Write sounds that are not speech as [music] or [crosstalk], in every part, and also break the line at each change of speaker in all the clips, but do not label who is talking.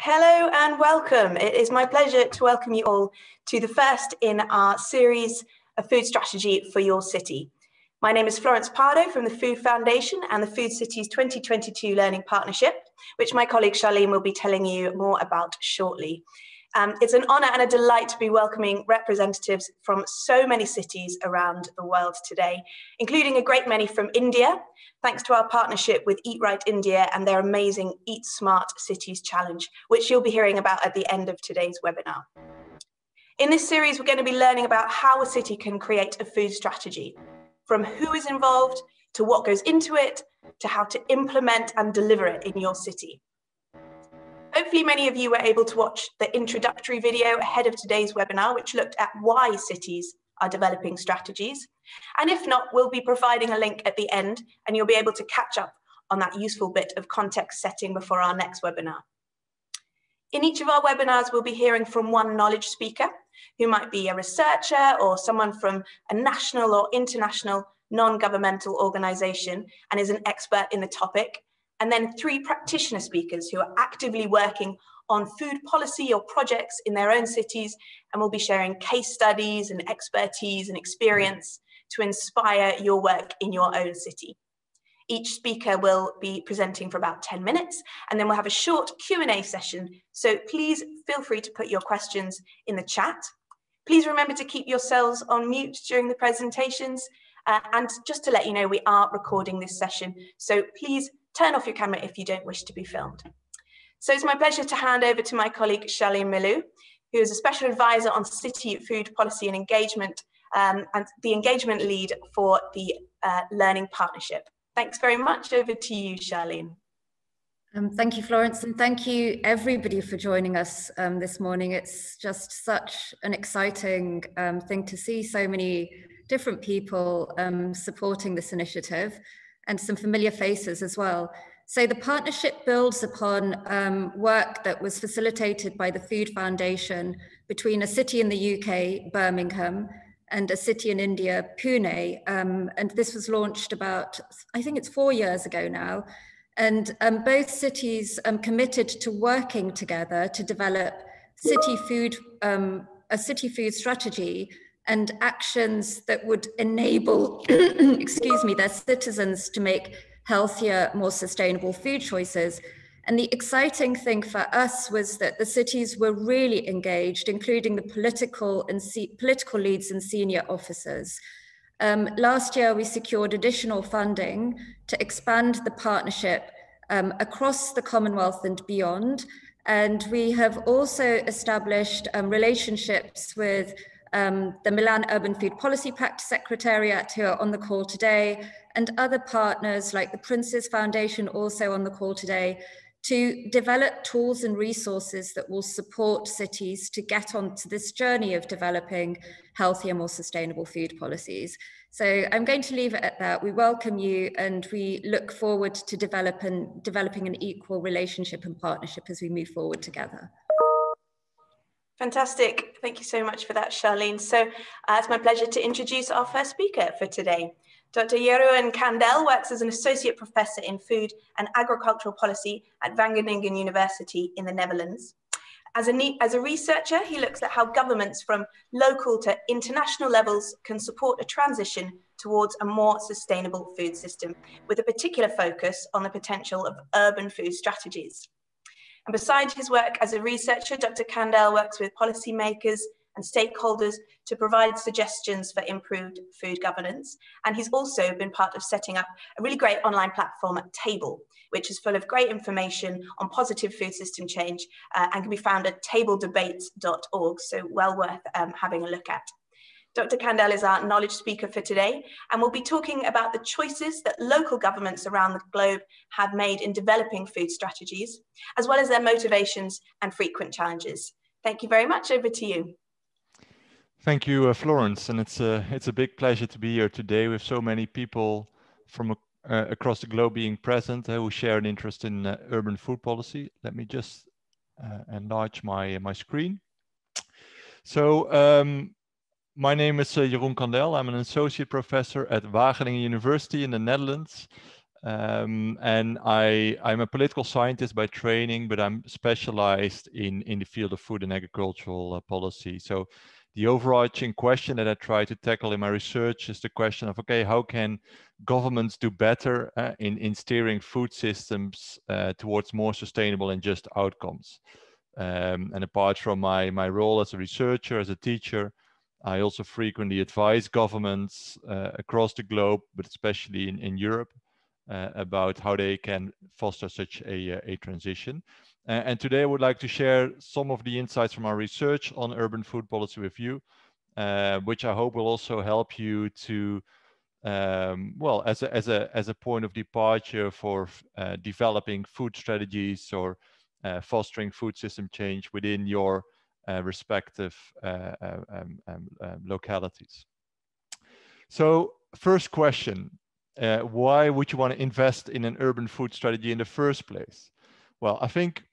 Hello and welcome. It is my pleasure to welcome you all to the first in our series of food strategy for your city. My name is Florence Pardo from the Food Foundation and the Food Cities 2022 Learning Partnership, which my colleague Charlene will be telling you more about shortly. Um, it's an honour and a delight to be welcoming representatives from so many cities around the world today, including a great many from India, thanks to our partnership with Eat Right India and their amazing Eat Smart Cities Challenge, which you'll be hearing about at the end of today's webinar. In this series, we're going to be learning about how a city can create a food strategy, from who is involved to what goes into it, to how to implement and deliver it in your city. Hopefully many of you were able to watch the introductory video ahead of today's webinar, which looked at why cities are developing strategies. And if not, we'll be providing a link at the end and you'll be able to catch up on that useful bit of context setting before our next webinar. In each of our webinars, we'll be hearing from one knowledge speaker who might be a researcher or someone from a national or international non-governmental organization and is an expert in the topic and then three practitioner speakers who are actively working on food policy or projects in their own cities and will be sharing case studies and expertise and experience to inspire your work in your own city. Each speaker will be presenting for about 10 minutes and then we'll have a short Q&A session. So please feel free to put your questions in the chat. Please remember to keep yourselves on mute during the presentations. Uh, and just to let you know, we are recording this session. So please turn off your camera if you don't wish to be filmed. So it's my pleasure to hand over to my colleague Charlene Milou, who is a special advisor on city food policy and engagement um, and the engagement lead for the uh, Learning Partnership. Thanks very much. Over to you, Charlene.
Um, thank you, Florence, and thank you everybody for joining us um, this morning. It's just such an exciting um, thing to see so many different people um, supporting this initiative and some familiar faces as well. So the partnership builds upon um, work that was facilitated by the Food Foundation between a city in the UK, Birmingham, and a city in India, Pune. Um, and this was launched about, I think it's four years ago now. And um, both cities um, committed to working together to develop city food, um, a city food strategy and actions that would enable, [clears throat] excuse me, their citizens to make healthier, more sustainable food choices. And the exciting thing for us was that the cities were really engaged, including the political and political leads and senior officers. Um, last year, we secured additional funding to expand the partnership um, across the Commonwealth and beyond. And we have also established um, relationships with um, the Milan Urban Food Policy Pact Secretariat, who are on the call today, and other partners like the Prince's Foundation, also on the call today, to develop tools and resources that will support cities to get onto this journey of developing healthier, more sustainable food policies. So I'm going to leave it at that. We welcome you and we look forward to develop and developing an equal relationship and partnership as we move forward together.
Fantastic. Thank you so much for that, Charlene. So uh, it's my pleasure to introduce our first speaker for today. Dr. Jeroen Candel works as an associate professor in food and agricultural policy at Wageningen University in the Netherlands. As a, as a researcher, he looks at how governments from local to international levels can support a transition towards a more sustainable food system, with a particular focus on the potential of urban food strategies. And besides his work as a researcher, Dr. Candel works with policymakers and stakeholders to provide suggestions for improved food governance. And he's also been part of setting up a really great online platform, Table, which is full of great information on positive food system change uh, and can be found at tabledebates.org. So well worth um, having a look at. Dr. Candel is our knowledge speaker for today, and we'll be talking about the choices that local governments around the globe have made in developing food strategies, as well as their motivations and frequent challenges. Thank you very much. Over to you.
Thank you, uh, Florence, and it's a it's a big pleasure to be here today with so many people from uh, across the globe being present uh, who share an interest in uh, urban food policy. Let me just uh, enlarge my my screen. So um, my name is uh, Jeroen Candel. I'm an associate professor at Wageningen University in the Netherlands. Um, and I, I'm a political scientist by training, but I'm specialized in, in the field of food and agricultural uh, policy. So the overarching question that I try to tackle in my research is the question of, okay, how can governments do better uh, in, in steering food systems uh, towards more sustainable and just outcomes? Um, and apart from my, my role as a researcher, as a teacher, I also frequently advise governments uh, across the globe, but especially in, in Europe, uh, about how they can foster such a, uh, a transition. Uh, and today I would like to share some of the insights from our research on urban food policy with you, uh, which I hope will also help you to, um, well, as a, as, a, as a point of departure for uh, developing food strategies or fostering food system change within your respective um, um, um, localities. So first question, uh, why would you want to invest in an urban food strategy in the first place? Well, I think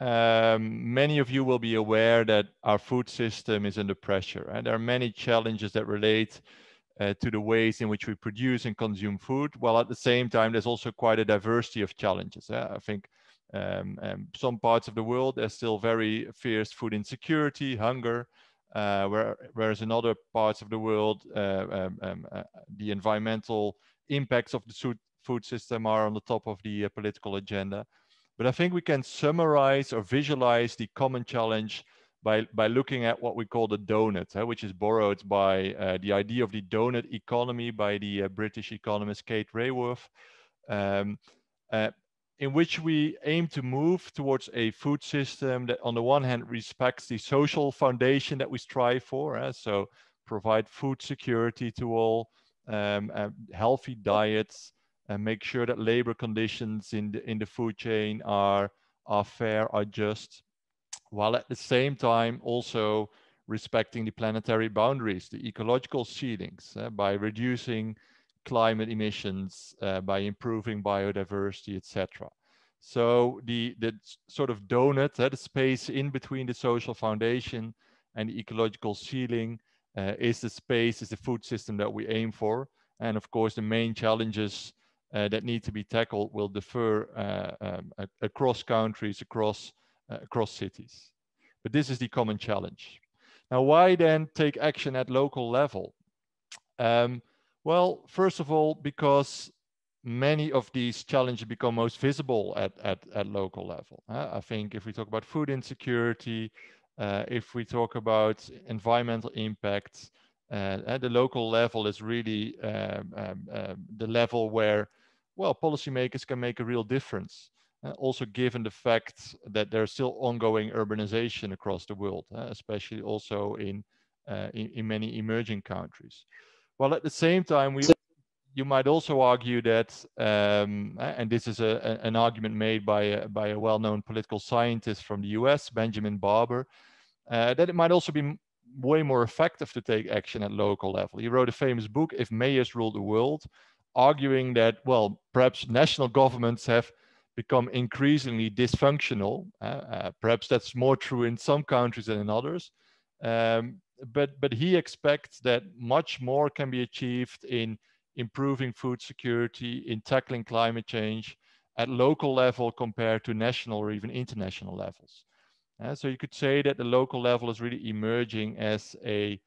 um, many of you will be aware that our food system is under pressure and there are many challenges that relate uh, to the ways in which we produce and consume food, while at the same time, there's also quite a diversity of challenges. Uh, I think um, um, some parts of the world, there's still very fierce food insecurity, hunger, uh, where, whereas in other parts of the world, uh, um, um, uh, the environmental impacts of the food system are on the top of the uh, political agenda. But I think we can summarize or visualize the common challenge by, by looking at what we call the donut, which is borrowed by uh, the idea of the donut economy by the uh, British economist Kate Raworth, um, uh, in which we aim to move towards a food system that on the one hand respects the social foundation that we strive for, uh, so provide food security to all, um, uh, healthy diets, and make sure that labor conditions in the, in the food chain are, are fair, are just, while at the same time also respecting the planetary boundaries, the ecological ceilings, uh, by reducing climate emissions, uh, by improving biodiversity, etc. So the, the sort of donut, uh, the space in between the social foundation and the ecological ceiling uh, is the space, is the food system that we aim for. And of course, the main challenges uh, that need to be tackled will differ uh, um, across countries, across, uh, across cities. But this is the common challenge. Now, why then take action at local level? Um, well, first of all, because many of these challenges become most visible at, at, at local level. Uh, I think if we talk about food insecurity, uh, if we talk about environmental impacts, uh, at the local level is really um, um, um, the level where, well, policymakers can make a real difference. Uh, also given the fact that there's still ongoing urbanization across the world, especially also in, uh, in, in many emerging countries. While at the same time, we you might also argue that, um, and this is a, an argument made by a, by a well-known political scientist from the US, Benjamin Barber, uh, that it might also be way more effective to take action at local level. He wrote a famous book, If Mayors Rule the World, arguing that, well, perhaps national governments have become increasingly dysfunctional. Uh, uh, perhaps that's more true in some countries than in others. Um, but, but he expects that much more can be achieved in improving food security, in tackling climate change at local level compared to national or even international levels. Uh, so you could say that the local level is really emerging as a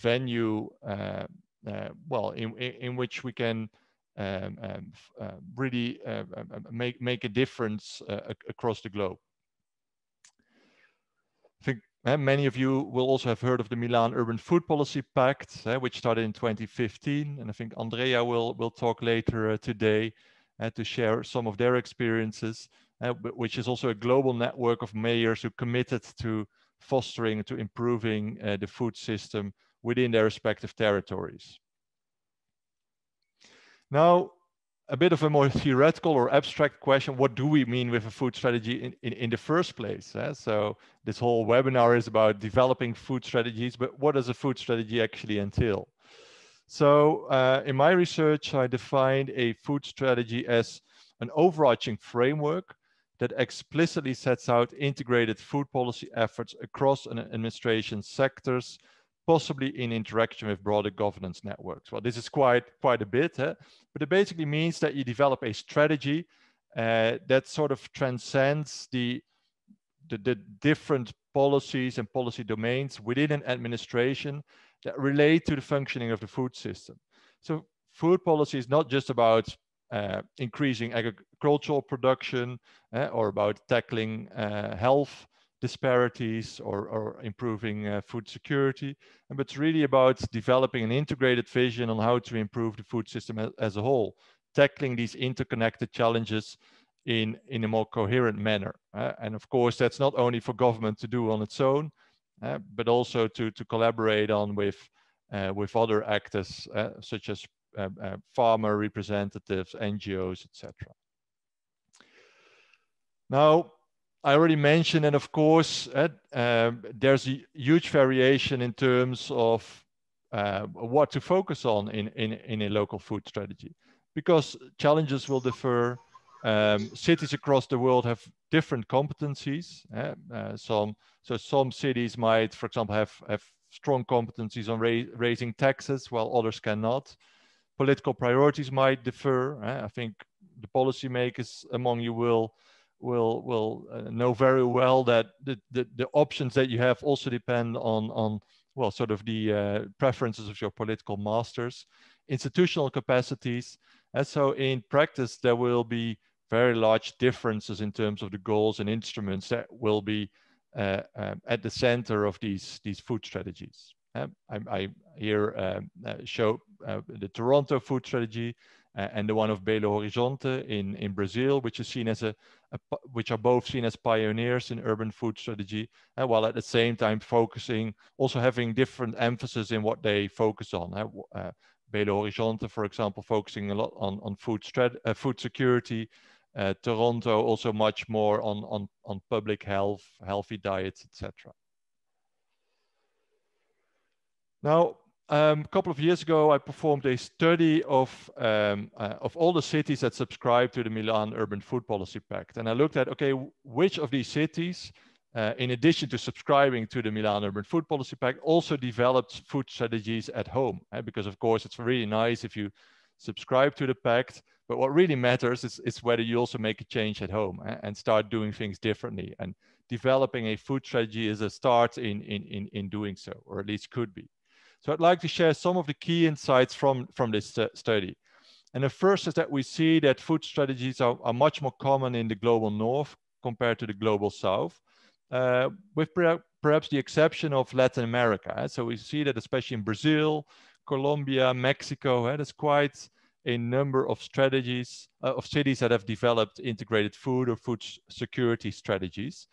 venue, uh, uh, well, in, in, which we can um, um, uh, really uh, uh, make, make a difference across the globe. I think many of you will also have heard of the Milan Urban Food Policy Pact, which started in 2015. And I think Andrea will, will talk later today to share some of their experiences uh, which is also a global network of mayors who committed to fostering, to improving uh, the food system within their respective territories. Now, a bit of a more [laughs] theoretical or abstract question, what do we mean with a food strategy in, in, in the first place? Eh? So this whole webinar is about developing food strategies, but what does a food strategy actually entail? So uh, in my research, I defined a food strategy as an overarching framework that explicitly sets out integrated food policy efforts across an administration sectors, possibly in interaction with broader governance networks. Well, this is quite, quite a bit, huh? but it basically means that you develop a strategy uh, that sort of transcends the, the, the different policies and policy domains within an administration that relate to the functioning of the food system. So food policy is not just about uh, increasing agricultural production uh, or about tackling uh, health disparities or, or improving uh, food security. But it's really about developing an integrated vision on how to improve the food system as, as a whole, tackling these interconnected challenges in, in a more coherent manner. Uh, and of course, that's not only for government to do on its own, uh, but also to, to collaborate on with, uh, with other actors, uh, such as uh, farmer representatives, NGOs, etc. Now, I already mentioned, and of course, uh, there's a huge variation in terms of uh, what to focus on in, in, in a local food strategy because challenges will differ. Um, cities across the world have different competencies. Uh, uh, some, so some cities might, for example, have, have strong competencies on ra raising taxes while others cannot. Political priorities might differ. Uh, I think the policymakers among you will will will uh, know very well that the, the, the options that you have also depend on on well sort of the uh, preferences of your political masters institutional capacities. And so in practice there will be very large differences in terms of the goals and instruments that will be uh, um, at the center of these these food strategies. Um, I, I, here um, uh, show uh, the Toronto food strategy and the one of Belo Horizonte in, in Brazil, which is seen as a, a which are both seen as pioneers in urban food strategy, uh, while at the same time focusing, also having different emphasis in what they focus on. Uh, uh Belo Horizonte, for example, focusing a lot on, on food, strat uh, food security. Uh, Toronto also much more on, on, on public health, healthy diets, etc. Now, um, a couple of years ago, I performed a study of, um, uh, of all the cities that subscribe to the Milan Urban Food Policy Pact. And I looked at, okay, which of these cities, uh, in addition to subscribing to the Milan Urban Food Policy Pact, also developed food strategies at home? Eh? Because of course, it's really nice if you subscribe to the pact, but what really matters is, is whether you also make a change at home eh? and start doing things differently. And developing a food strategy is a start in, in, in, in doing so, or at least could be. So I'd like to share some of the key insights from, from this study. And the first is that we see that food strategies are, are much more common in the global north compared to the global south, uh, with perhaps the exception of Latin America. So we see that especially in Brazil, Colombia, Mexico, uh, there's quite a number of strategies uh, of cities that have developed integrated food or food security strategies.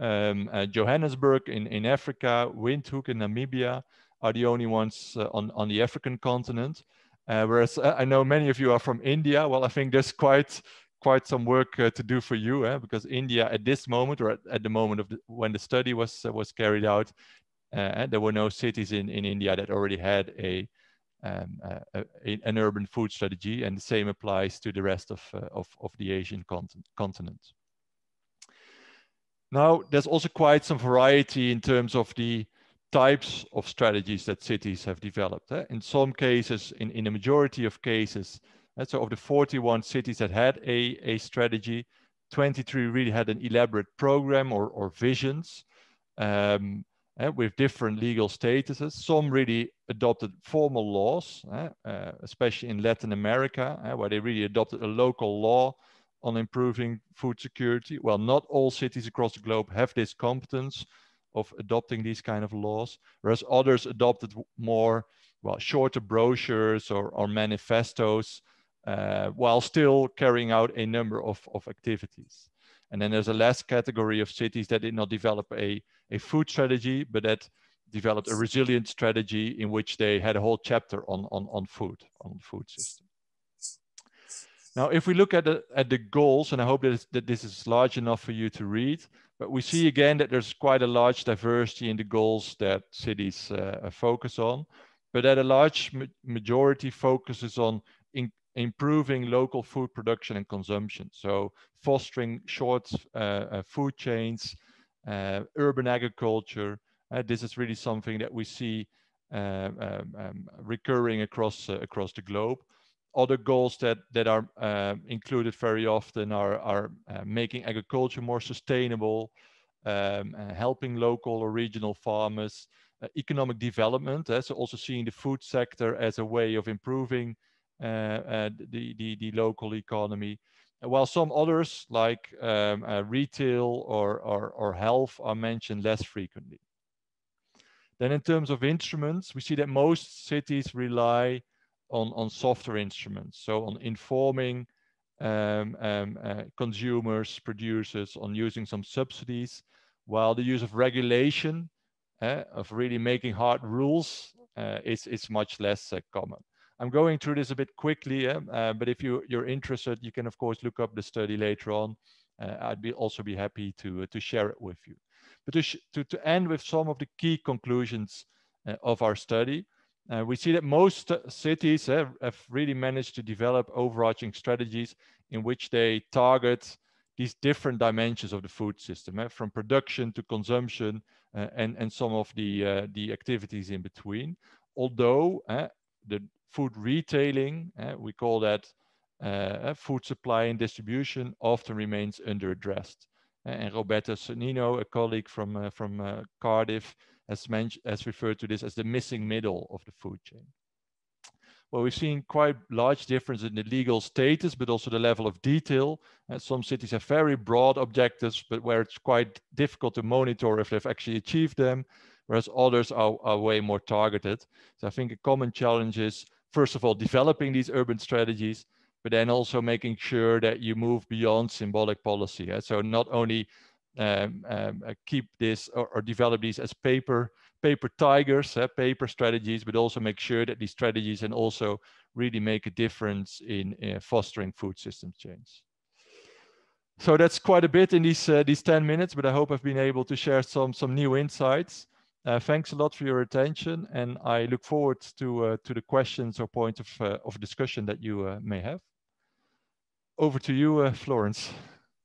Um, uh, Johannesburg in, in Africa, Windhoek in Namibia, are the only ones uh, on, on the African continent. Uh, whereas uh, I know many of you are from India. Well, I think there's quite quite some work uh, to do for you eh? because India at this moment or at, at the moment of the, when the study was uh, was carried out, uh, there were no cities in, in India that already had a, um, a, an urban food strategy, and the same applies to the rest of of, of the Asian continent. Now, there's also quite some variety in terms of the types of strategies that cities have developed. Eh? In some cases, in, in a majority of cases, eh, so of the 41 cities that had a, a strategy, 23 really had an elaborate program or, or visions um, eh, with different legal statuses. Some really adopted formal laws, eh, uh, especially in Latin America, eh, where they really adopted a local law on improving food security. Well, not all cities across the globe have this competence, of adopting these kind of laws, whereas others adopted more, well, shorter brochures or, or manifestos, uh, while still carrying out a number of, of activities. And then there's a last category of cities that did not develop a, a food strategy, but that developed a resilient strategy in which they had a whole chapter on, on, on food, on the food system. Now, if we look at the, at the goals, and I hope that, that this is large enough for you to read, but we see again that there's quite a large diversity in the goals that cities uh, focus on, but that a large ma majority focuses on in improving local food production and consumption. So fostering short uh, uh, food chains, uh, urban agriculture. Uh, this is really something that we see um, um, recurring across across the globe other goals that that are uh, included very often are are uh, making agriculture more sustainable, um, uh, helping local or regional farmers, uh, economic development. Uh, so also seeing the food sector as a way of improving uh, the, the the local economy. While some others like um, retail or, or or health are mentioned less frequently. Then in terms of instruments, we see that most cities rely on, on software instruments. So on informing um, um, uh, consumers, producers on using some subsidies, while the use of regulation, uh, of really making hard rules, uh, is, is much less uh, common. I'm going through this a bit quickly, uh, but if you, you're interested, you can of course look up the study later on. Uh, I'd be also be happy to, to share it with you. But to, to, to end with some of the key conclusions of our study, uh, we see that most cities have, have, really managed to develop overarching strategies in which they target these different dimensions of the food system, eh, from production to consumption uh, and, and some of the, uh, the activities in between. Although eh, the food retailing, eh, we call that uh, food supply and distribution, often remains under-addressed. And Roberta Sonnino, a colleague from, uh, from uh, Cardiff, has, mentioned, has referred to this as the missing middle of the food chain. Well, we've seen quite large difference in the legal status, but also the level of detail. And some cities have very broad objectives, but where it's quite difficult to monitor if they've actually achieved them, whereas others are, are way more targeted. So I think a common challenge is, first of all, developing these urban strategies, but then also making sure that you move beyond symbolic policy. So not only um, um, uh, keep this or, or, develop these as paper paper tigers, uh, paper strategies, but also make sure that these strategies and also really make a difference in, in fostering food system change. So that's quite a bit in these uh, these 10 minutes, but I hope I've been able to share some some new insights. Uh, thanks a lot for your attention, and I look forward to uh, to the questions or points of uh, of discussion that you may have. Over to you, Florence.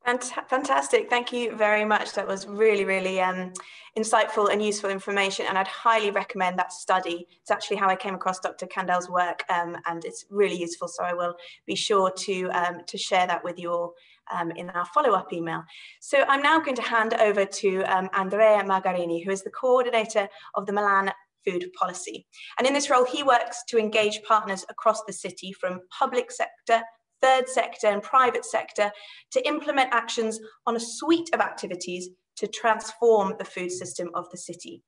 Fantastic. Thank you very much. That was really, really um, insightful and useful information. And I'd highly recommend that study. It's actually how I came across Dr. Candel's work, um, and it's really useful. So I will be sure to, um, to share that with you all um, in our follow-up email. So I'm now going to hand over to um, Andrea Magarini, who is the coordinator of the Milan food policy. And in this role, he works to engage partners across the city from public sector, third sector and private sector to implement actions on a suite of activities to transform the food system of the city.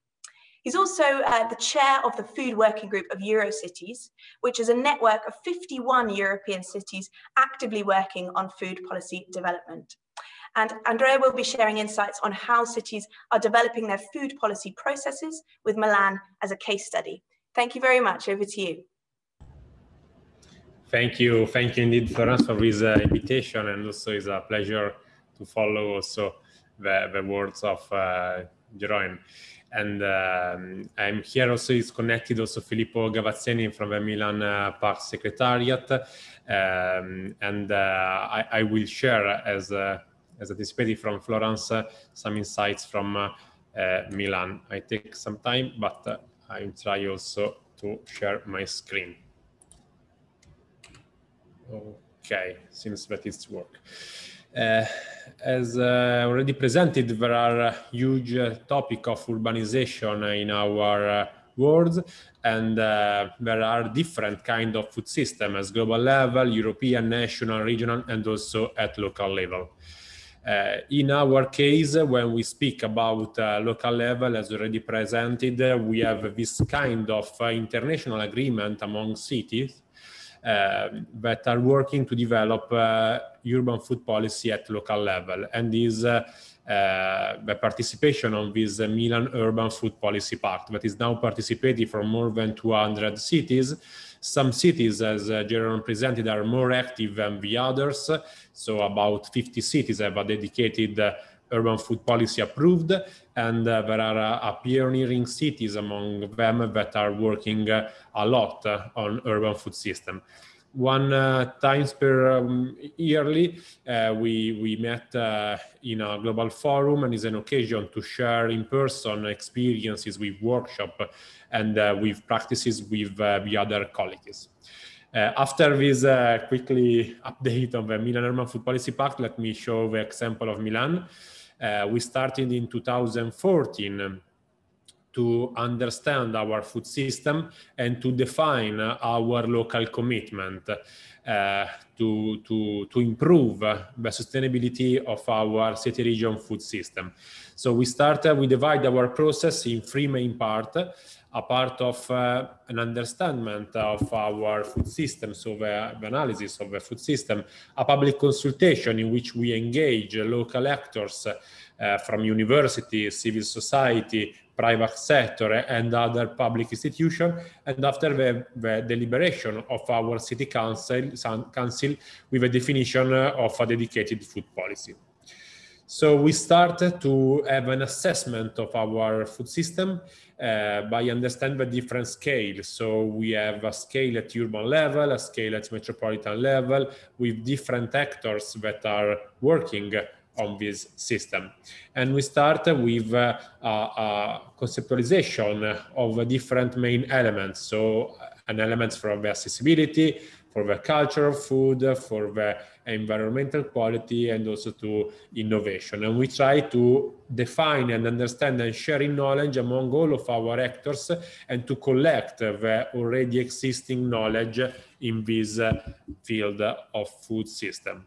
He's also uh, the chair of the Food Working Group of Eurocities, which is a network of 51 European cities actively working on food policy development. And Andrea will be sharing insights on how cities are developing their food policy processes with Milan as a case study. Thank you very much. Over to you.
Thank you. Thank you indeed, Florence, for this uh, invitation. And also it's a pleasure to follow also the, the words of uh, Jeroen. And um, I'm here also is connected also Filippo Gavazzeni from the Milan uh, Pact Secretariat. Um, and uh, I, I, will share as, uh, as anticipated from Florence, uh, some insights from Milan. I take some time, but I try also to share my screen. Okay, seems that it's work. Uh, as uh, already presented, there are a huge uh, topic of urbanization in our uh, world, and uh, there are different kind of food systems global level, European, national, regional, and also at local level. Uh, in our case, when we speak about local level, as already presented, we have this kind of international agreement among cities um, that are working to develop uh, urban food policy at local level. And is uh, uh, the participation on this Milan Urban Food Policy Pact that is now participating from more than 200 cities. Some cities, as uh, Jeroen presented, are more active than the others. So about 50 cities have a dedicated uh, urban food policy approved, and uh, there are uh, pioneering cities among them that are working uh, a lot uh, on urban food system. one uh, times per um, yearly uh, we we met uh, in a global forum and is an occasion to share in person experiences with workshop and uh, with practices with uh, the other colleagues uh, after this quickly [laughs] update on the Milan Urban Food Policy Pact, let me show the example of Milan. We started in 2014 to understand our food system and to define our local commitment uh, to, to, to improve the sustainability of our city region food system. So we started, we divide our process in three main parts a part of uh, an understanding of our food system, so the, the, analysis of the food system, a public consultation in which we engage local actors uh, from universities, civil society, private sector and other public institutions. And after the, the, deliberation of our city council, council with a definition of a dedicated food policy. So we started to have an assessment of our food system uh, by understanding the different scales. So we have a scale at urban level, a scale at metropolitan level, with different actors that are working on this system. And we start with uh, a, conceptualization of different main elements. So an element from the accessibility, for the culture of food, for the environmental quality, and also to innovation. And we try to define and understand and sharing knowledge among all of our actors and to collect the already existing knowledge in this field of food system.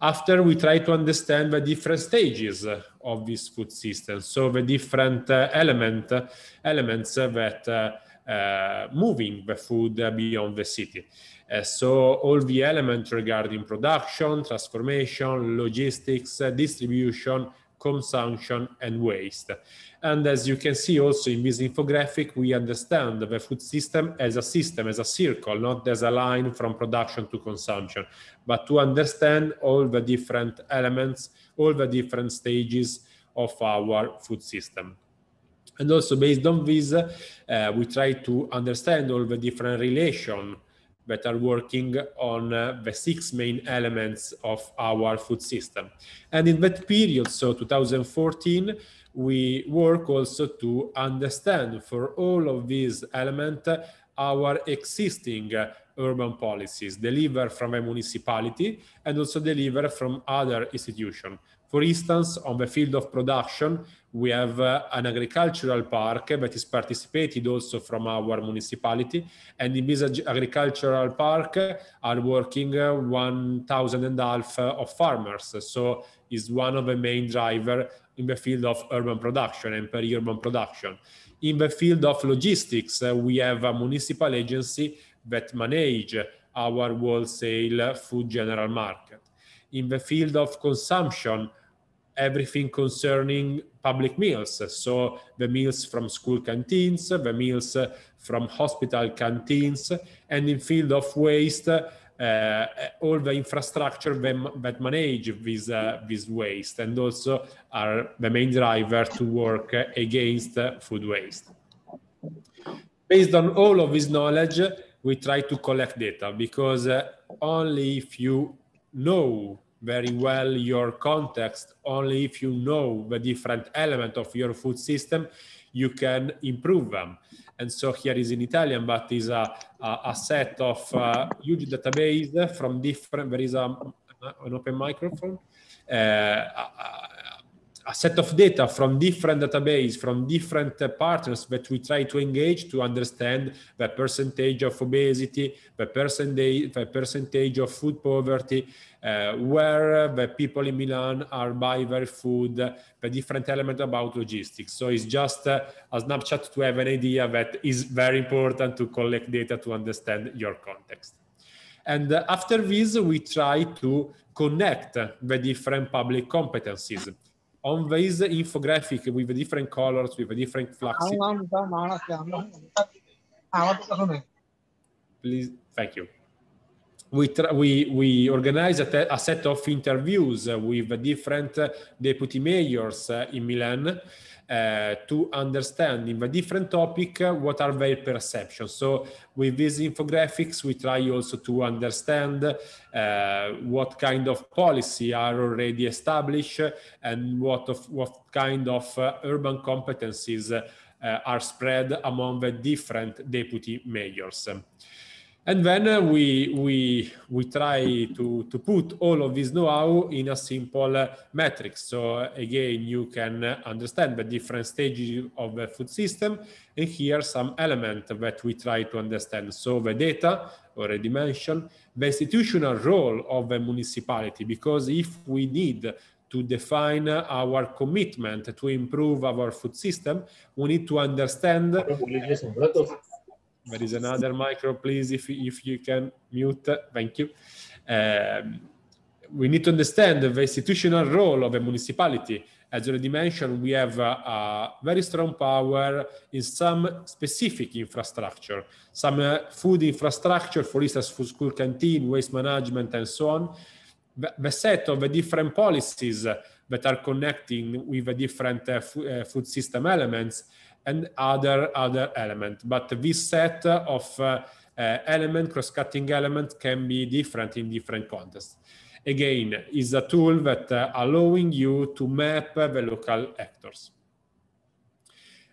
After we try to understand the different stages of this food system, so the different uh, element, elements that uh, uh, moving the food beyond the city. Uh, so all the elements regarding production, transformation, logistics, uh, distribution, consumption, and waste. And as you can see also in this infographic, we understand the food system as a system, as a circle, not as a line from production to consumption, but to understand all the different elements, all the different stages of our food system. And also based on this, uh, we try to understand all the different relations that are working on uh, the six main elements of our food system. And in that period, so 2014, we work also to understand for all of these elements our existing uh, urban policies deliver from a municipality and also deliver from other institutions. For instance, on the field of production, we have uh, an agricultural park that is participated also from our municipality. And in this agricultural park are working uh, 1,000 and a half uh, of farmers. So is one of the main driver in the field of urban production and peri-urban production. In the field of logistics, uh, we have a municipal agency that manage our wholesale food general market. In the field of consumption, everything concerning public meals. So the meals from school canteens, the meals from hospital canteens, and in field of waste, uh, all the infrastructure that manage this, uh, this waste and also are the main driver to work against food waste. Based on all of this knowledge, we try to collect data because uh, only if you know very well your context, only if you know the different element of your food system, you can improve them. And so here is in Italian, but is a, a, a set of uh, huge database from different, there is a, an open microphone, uh, a set of data from different database, from different partners that we try to engage to understand the percentage of obesity, the percentage, the percentage of food poverty, uh, where the people in Milan are buying their food, the different element about logistics. So it's just uh, a snapshot to have an idea that is very important to collect data to understand your context. And after this, we try to connect the different public competencies on this infographic with the different colors, with different flags. Please, thank you. we, we, we organize a, a, set of interviews with different uh, deputy mayors uh, in Milan uh, to understand in the different topic what are their perceptions. So with these infographics, we try also to understand uh, what kind of policy are already established and what of what kind of uh, urban competencies uh, are spread among the different deputy mayors. And then uh, we, we, we try to, to put all of this know-how in a simple uh, metric. So uh, again, you can understand the different stages of the food system. And here some element that we try to understand. So the data, already mentioned, the institutional role of the municipality, because if we need to define our commitment to improve our food system, we need to understand there is another micro, please, if, if you can mute. Thank you. Um, we need to understand the institutional role of a municipality. As already mentioned, we have a, a very strong power in some specific infrastructure, some uh, food infrastructure, for instance, food school canteen, waste management, and so on. The, set of the different policies that are connecting with the different uh, uh, food system elements and other other element. But this set of uh, uh, element, cross-cutting element can be different in different contexts. Again, is a tool that uh, allowing you to map the local actors.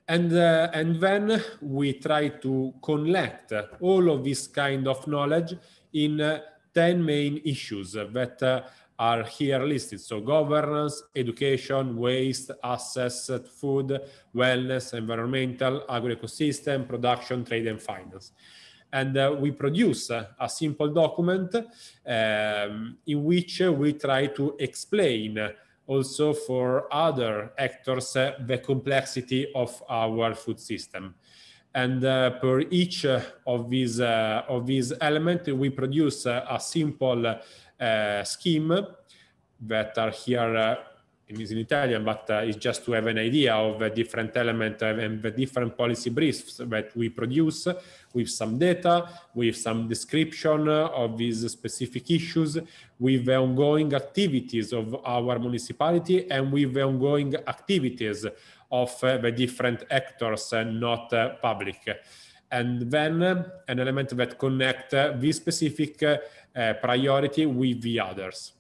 And, uh, and then we try to collect all of this kind of knowledge in uh, 10 main issues that uh, are here listed. So governance, education, waste, access, food, wellness, environmental, agro-ecosystem, production, trade, and finance. And uh, we produce uh, a simple document um, in which we try to explain also for other actors uh, the complexity of our food system. And uh, per each of these uh, of these elements, we produce a simple uh, scheme that are here uh, in, in Italian, but uh, it's just to have an idea of the different element and the different policy briefs that we produce with some data, with some description of these specific issues, with the ongoing activities of our municipality and with the ongoing activities of uh, the different actors and not uh, public and then an element that connect this specific uh, priority with the others.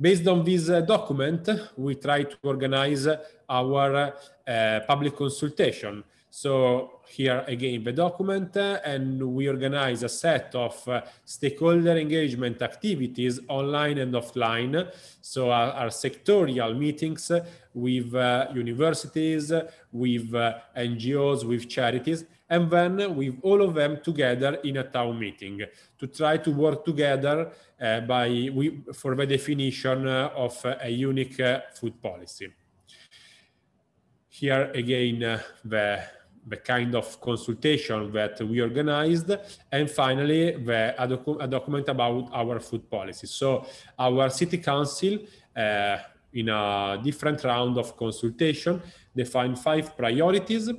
Based on this uh, document, we try to organize our uh, public consultation. So here again the document uh, and we organize a set of uh, stakeholder engagement activities online and offline. So our, our sectorial meetings with uh, universities, with NGOs, with charities, and then with all of them together in a town meeting to try to work together uh, by we, for the definition uh, of uh, a unique uh, food policy. Here again, uh, the the kind of consultation that we organized, and finally the, a, docu a document about our food policy. So our city council, uh, in a different round of consultation, defined five priorities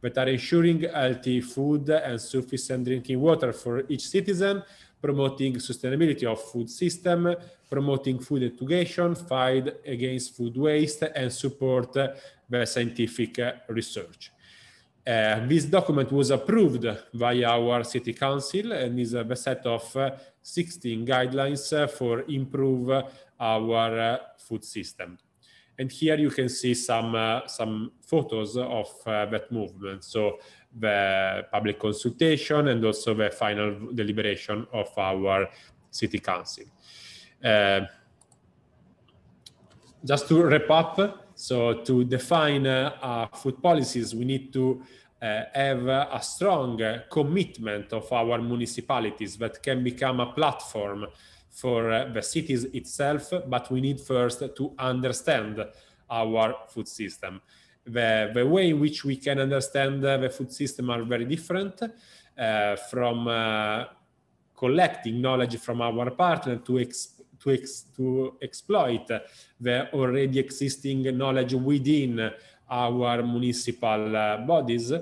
that are ensuring healthy food and sufficient drinking water for each citizen, promoting sustainability of food system, promoting food education, fight against food waste, and support the scientific research. Uh, this document was approved by our city council and is a set of uh, 16 guidelines uh, for improve our uh, food system. And here you can see some, uh, some photos of that movement. So the public consultation and also the final deliberation of our city council. Just to wrap up, so to define uh, food policies, we need to uh, have a strong commitment of our municipalities that can become a platform for uh, the cities itself, but we need first to understand our food system. The, the way in which we can understand the food system are very different uh, from uh, collecting knowledge from our partner to, ex, to, ex, to exploit the already existing knowledge within our municipal uh, bodies.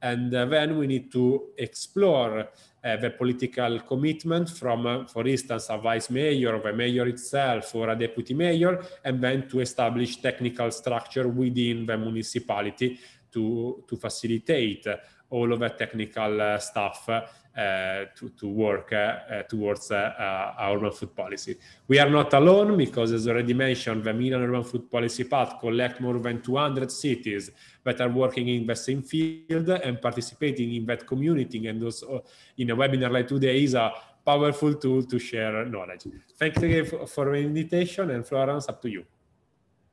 And uh, then we need to explore uh, the political commitment from, uh, for instance, a vice mayor, or a mayor itself, or a deputy mayor, and then to establish technical structure within the municipality to, to facilitate all of the technical uh, stuff uh, to, to work uh, towards our urban food policy. We are not alone because, as already mentioned, the Milan Urban Food Policy Pact collects more than 200 cities that are working in the same field and participating in that community. And also in a webinar like today is a powerful tool to share knowledge. Thank you for the invitation and Florence, up to you.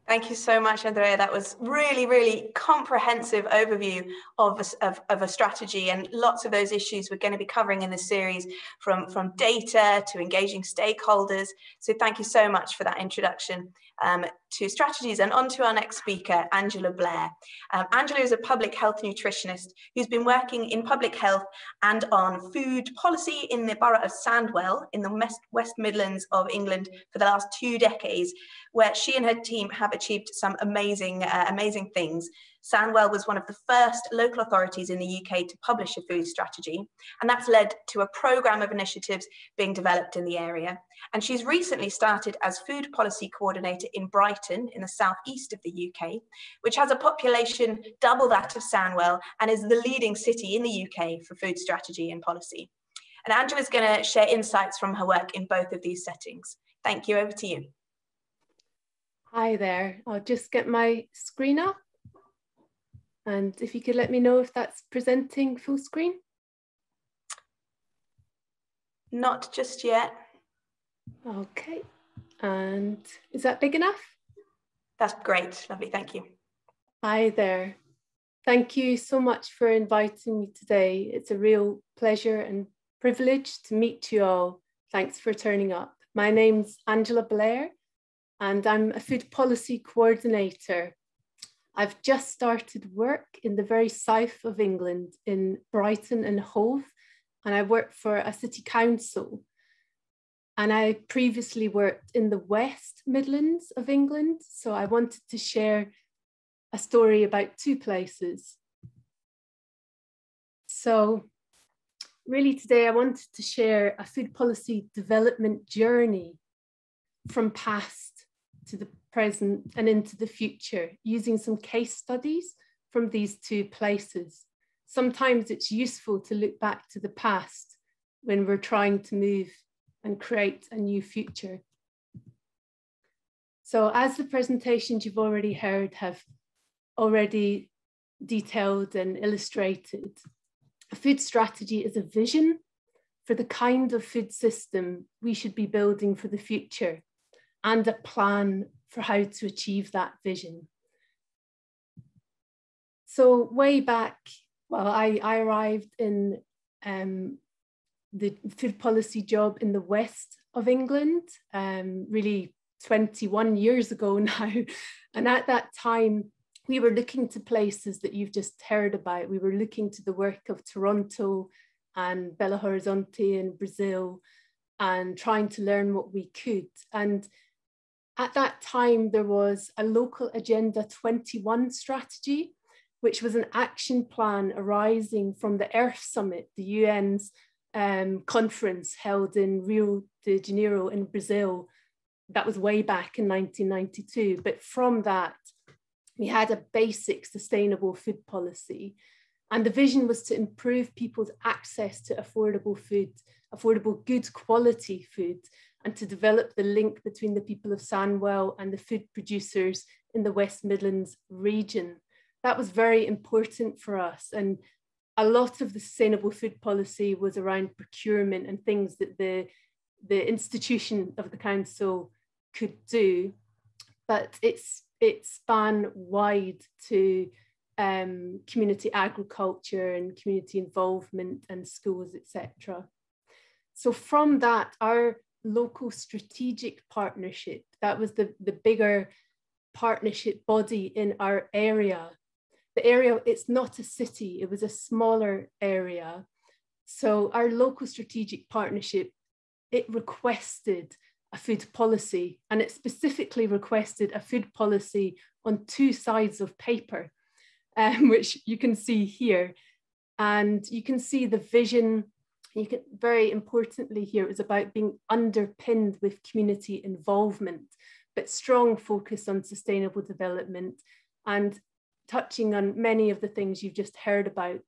Thank you so much, Andrea. That was really, really comprehensive overview of a, of, of, a strategy and lots of those issues we're going to be covering in this series from, from data to engaging stakeholders. So thank you so much for that introduction um, to strategies and on to our next speaker, Angela Blair. Um, Angela is a public health nutritionist who's been working in public health and on food policy in the borough of Sandwell in the West Midlands of England for the last two decades, where she and her team have achieved some amazing, uh, amazing things. Sandwell was one of the first local authorities in the UK to publish a food strategy, and that's led to a programme of initiatives being developed in the area. And she's recently started as food policy coordinator in Brighton in the southeast of the UK, which has a population double that of Sandwell and is the leading city in the UK for food strategy and policy. And Angela is going to share insights from her work in both of these settings. Thank you. Over to you.
Hi there. I'll just get my screen up. And if you could let me know if that's presenting full screen.
Not just yet.
Okay. And is that big enough?
That's great. Lovely. Thank you.
Hi there. Thank you so much for inviting me today. It's a real pleasure and privilege to meet you all. Thanks for turning up. My name's Angela Blair, and I'm a food policy coordinator I've just started work in the very south of England in Brighton and Hove, and I work for a city council. And I previously worked in the West Midlands of England, so I wanted to share a story about two places. So, really, today I wanted to share a food policy development journey from past to the present, and into the future using some case studies from these two places. Sometimes it's useful to look back to the past when we're trying to move and create a new future. So as the presentations you've already heard have already detailed and illustrated, a food strategy is a vision for the kind of food system we should be building for the future and a plan for how to achieve that vision. So way back, well, I, I arrived in um, the food policy job in the west of England, um, really 21 years ago [laughs] now. And at that time, we were looking to places that you've just heard about. We were looking to the work of Toronto and Belo Horizonte in Brazil and trying to learn what we could. And at that time, there was a local Agenda 21 strategy, which was an action plan arising from the Earth Summit, the UN's um, conference held in Rio de Janeiro in Brazil. That was way back in 1992. But from that, we had a basic sustainable food policy. And the vision was to improve people's access to affordable food, affordable, good quality food, and to develop the link between the people of Sandwell and the food producers in the West Midlands region. That was very important for us. And a lot of the sustainable food policy was around procurement and things that the, the institution of the council could do. But it's it span wide to um, community agriculture and community involvement and schools, etc. So from that, our local strategic partnership. That was the, the bigger partnership body in our area. The area, it's not a city, it was a smaller area. So our local strategic partnership, it requested a food policy and it specifically requested a food policy on two sides of paper, [laughs] um, which you can see here. And you can see the vision You can very importantly here, it was about being underpinned with community involvement, but strong focus on sustainable development and touching on many of the things you've just heard about.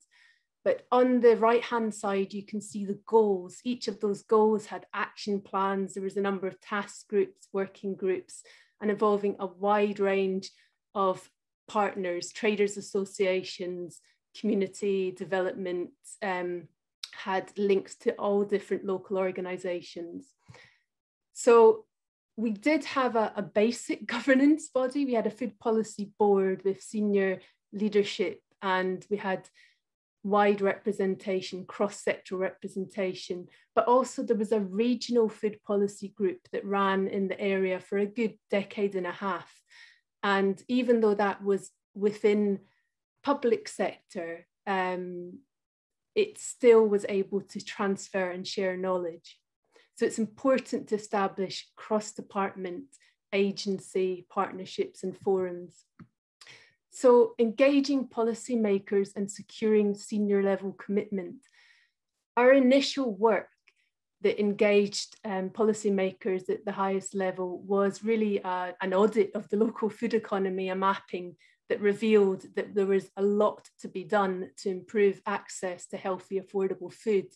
But on the right hand side, you can see the goals. Each of those goals had action plans. There was a number of task groups, working groups, and involving a wide range of partners, traders associations, community development, um, had links to all different local organizations. So we did have a, a basic [laughs] governance body. We had a food policy board with senior leadership and we had wide representation, cross-sectoral representation, but also there was a regional food policy group that ran in the area for a good decade and a half. And even though that was within public sector, um, it still was able to transfer and share knowledge. So it's important to establish cross-department agency partnerships and forums. So engaging policymakers and securing senior level commitment. Our initial work that engaged um, policymakers at the highest level was really uh, an audit of the local food economy, a mapping that revealed that there was a lot to be done to improve access to healthy, affordable food.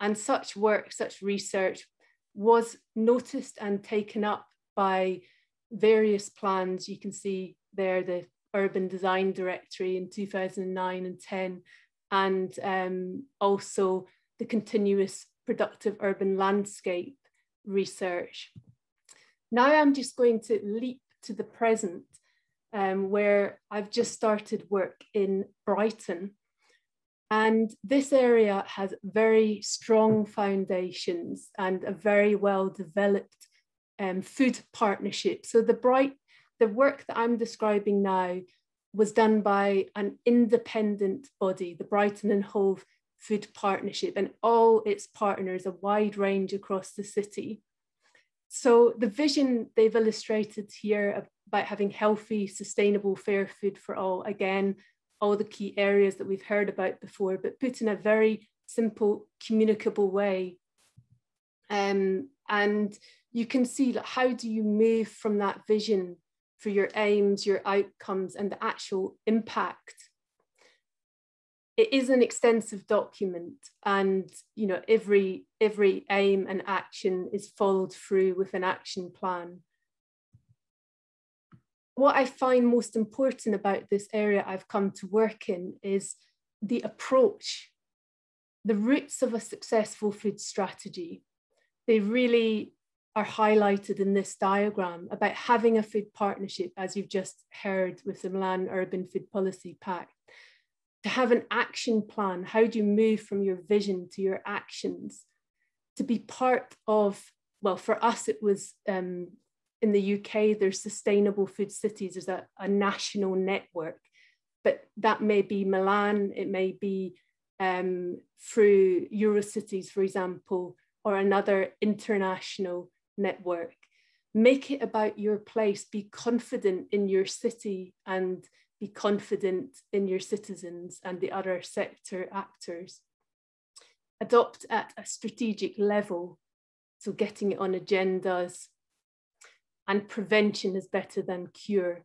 And such work, such research was noticed and taken up by various plans. You can see there the Urban Design Directory in 2009 and 10, and um, also the continuous productive urban landscape research. Now I'm just going to leap to the present um, where I've just started work in Brighton. And this area has very strong foundations and a very well developed um, food partnership. So the bright, the work that I'm describing now was done by an independent body, the Brighton and Hove Food Partnership, and all its partners, a wide range across the city. So the vision they've illustrated here about having healthy, sustainable, fair food for all, again, all the key areas that we've heard about before, but put in a very simple, communicable way. Um, and you can see how do you move from that vision for your aims, your outcomes, and the actual impact? It is an extensive document and you know every every aim and action is followed through with an action plan what i find most important about this area i've come to work in is the approach the roots of a successful food strategy they really are highlighted in this diagram about having a food partnership as you've just heard with the milan urban food policy pact to have an action plan. How do you move from your vision to your actions? To be part of, well, for us, it was um, in the UK, there's sustainable food cities, there's a, a national network, but that may be Milan, it may be um, through Eurocities, for example, or another international network. Make it about your place, be confident in your city and be confident in your citizens and the other sector actors. Adopt at a strategic level, so getting it on agendas, and prevention is better than cure.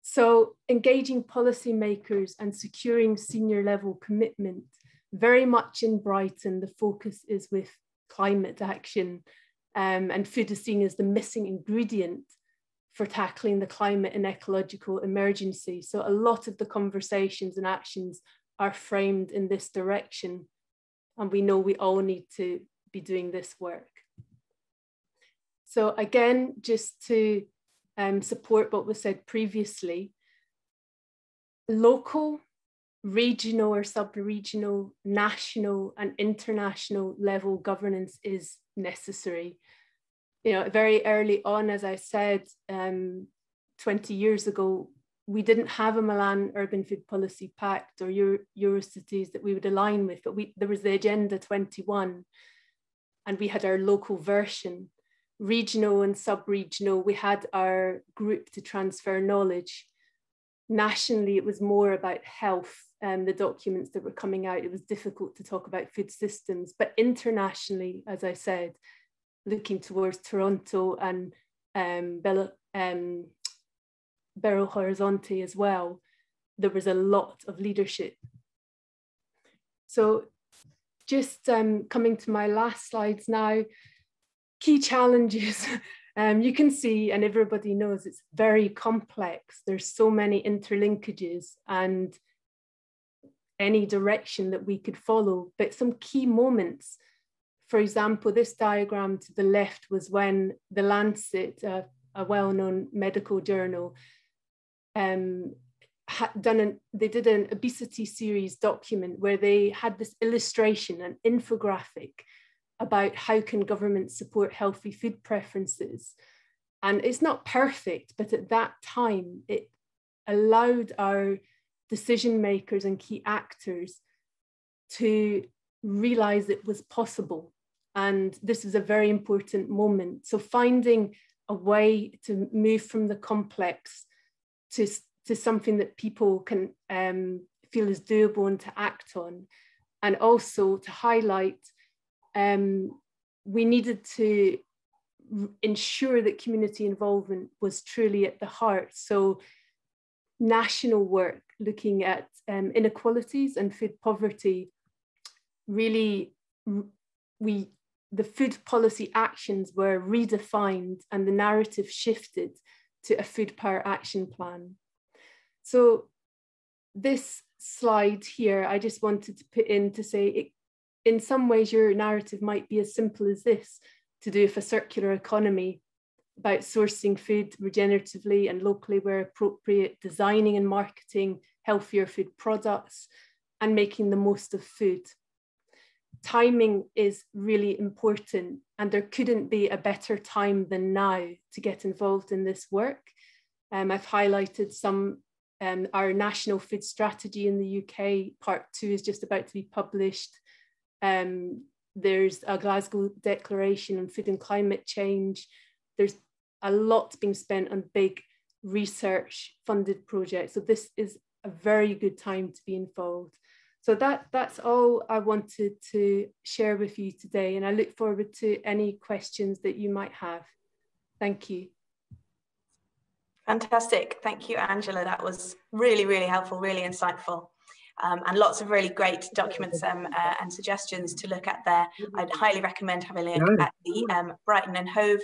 So engaging policymakers and securing senior level commitment, very much in Brighton, the focus is with climate action um, and food is seen as the missing ingredient for tackling the climate and ecological emergency. So a lot of the conversations and actions are framed in this direction. And we know we all need to be doing this work. So again, just to um, support what was said previously, local, regional or sub-regional, national and international level governance is necessary you know, very early on, as I said, um, 20 years ago, we didn't have a Milan Urban Food Policy Pact or Euro, Eurocities that we would align with, but we, there was the Agenda 21 and we had our local version. Regional and sub-regional, we had our group to transfer knowledge. Nationally, it was more about health and the documents that were coming out, it was difficult to talk about food systems. But internationally, as I said, looking towards Toronto and um, Belo, um, Horizonte as well, there was a lot of leadership. So just um, coming to my last slides now, key challenges. [laughs] um, you can see, and everybody knows, it's very complex. There's so many interlinkages and any direction that we could follow, but some key moments. For example, this diagram to the left was when the Lancet, uh, a well-known medical journal, um, had done an, they did an obesity series document where they had this illustration, an infographic about how can governments support healthy food preferences. And it's not perfect, but at that time, it allowed our decision makers and key actors to realize it was possible. And this is a very important moment. So finding a way to move from the complex to, to something that people can um, feel is doable and to act on. And also to highlight, um, we needed to ensure that community involvement was truly at the heart. So national work looking at um, inequalities and food poverty, really we the food policy actions were redefined and the narrative shifted to a food power action plan. So this slide here, I just wanted to put in to say, it, in some ways your narrative might be as simple as this, to do with a circular economy, about sourcing food regeneratively and locally where appropriate, designing and marketing healthier food products, and making the most of food. Timing is really important, and there couldn't be a better time than now to get involved in this work. Um, I've highlighted some, um, our national food strategy in the UK, part two is just about to be published. Um, there's a Glasgow Declaration on food and climate change. There's a lot being spent on big research funded projects. So this is a very good time to be involved. So that, that's all I wanted to share with you today. And I look forward to any questions that you might have. Thank you.
Fantastic. Thank you, Angela. That was really, really helpful, really insightful. Um, and lots of really great documents um, uh, and suggestions to look at there. I'd highly recommend having a look at the um, Brighton and Hove